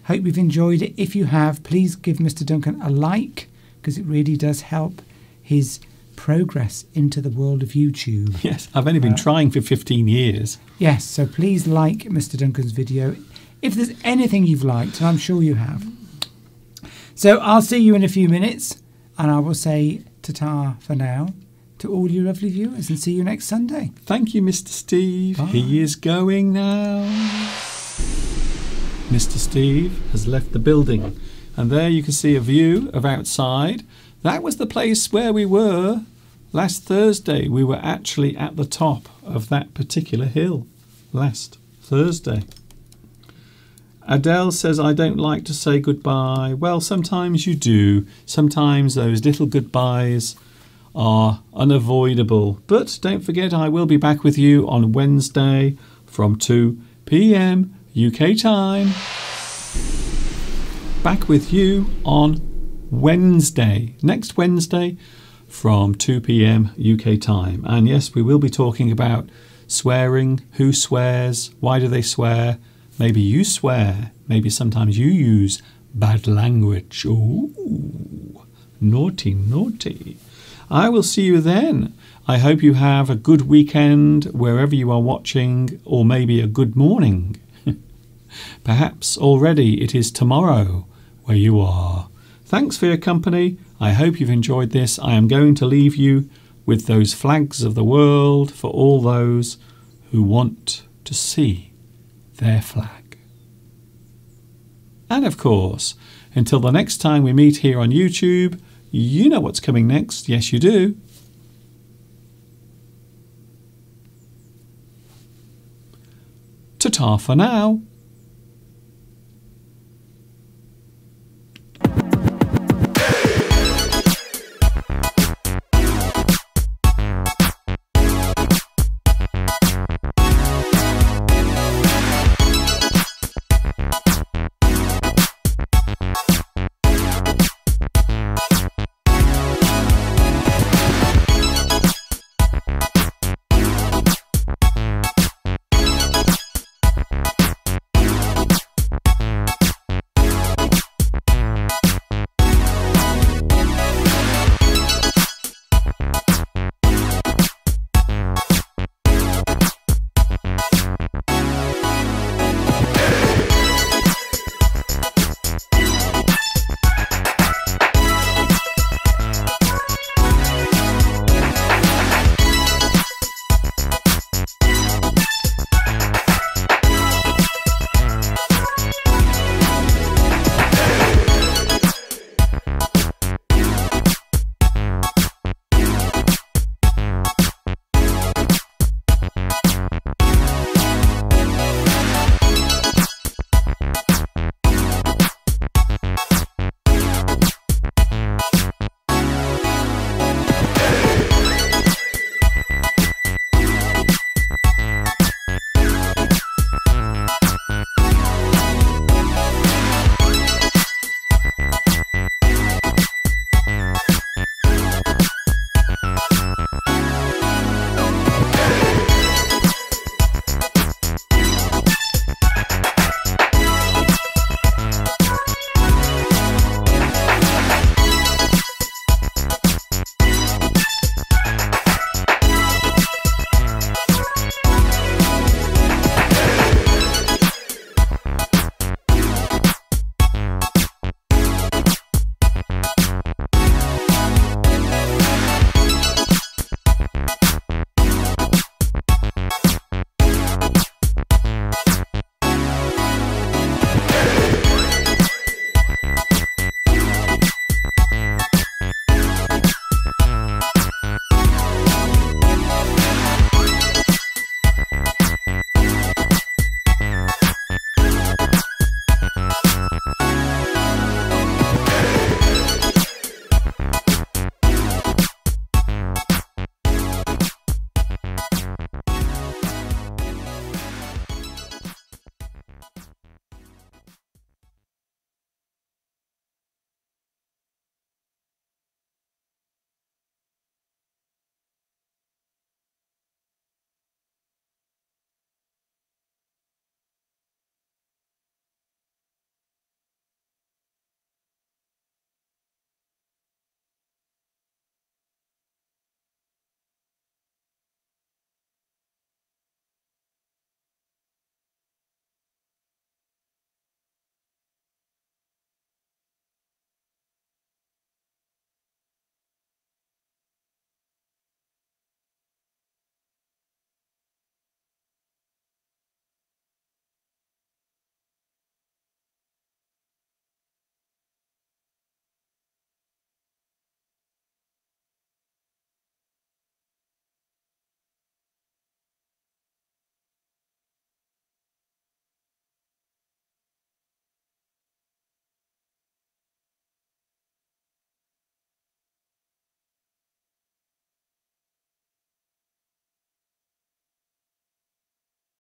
Hope you've enjoyed it. If you have, please give Mr. Duncan a like because it really does help his progress into the world of YouTube. Yes, I've only been Uh, trying for 15 years. Yes, so please like Mr. Duncan's video if there's anything you've liked, and I'm sure you have. So I'll see you in a few minutes, and I will say ta-ta for now to all you lovely viewers, and see you next Sunday. Thank you, Mr. Steve. Bye. He is going now. Mr. Steve has left the building, and there you can see a view of outside. That was the place where we were last Thursday. We were actually at the top of that particular hill last Thursday. Adele says, I don't like to say goodbye. Well, sometimes you do. Sometimes those little goodbyes are unavoidable. But don't forget, I will be back with you on Wednesday from 2 p.m. UK time. Back with you on Wednesday, next Wednesday from 2 p.m. UK time. And yes, we will be talking about swearing, who swears, why do they swear. Maybe you swear, maybe sometimes you use bad language. Ooh, naughty, naughty. I will see you then. I hope you have a good weekend wherever you are watching, or maybe a good morning. *laughs* Perhaps already it is tomorrow where you are. Thanks for your company. I hope you've enjoyed this. I am going to leave you with those flags of the world for all those who want to see their flag. And of course, until the next time we meet here on YouTube, you know what's coming next. Yes, you do. Ta ta for now.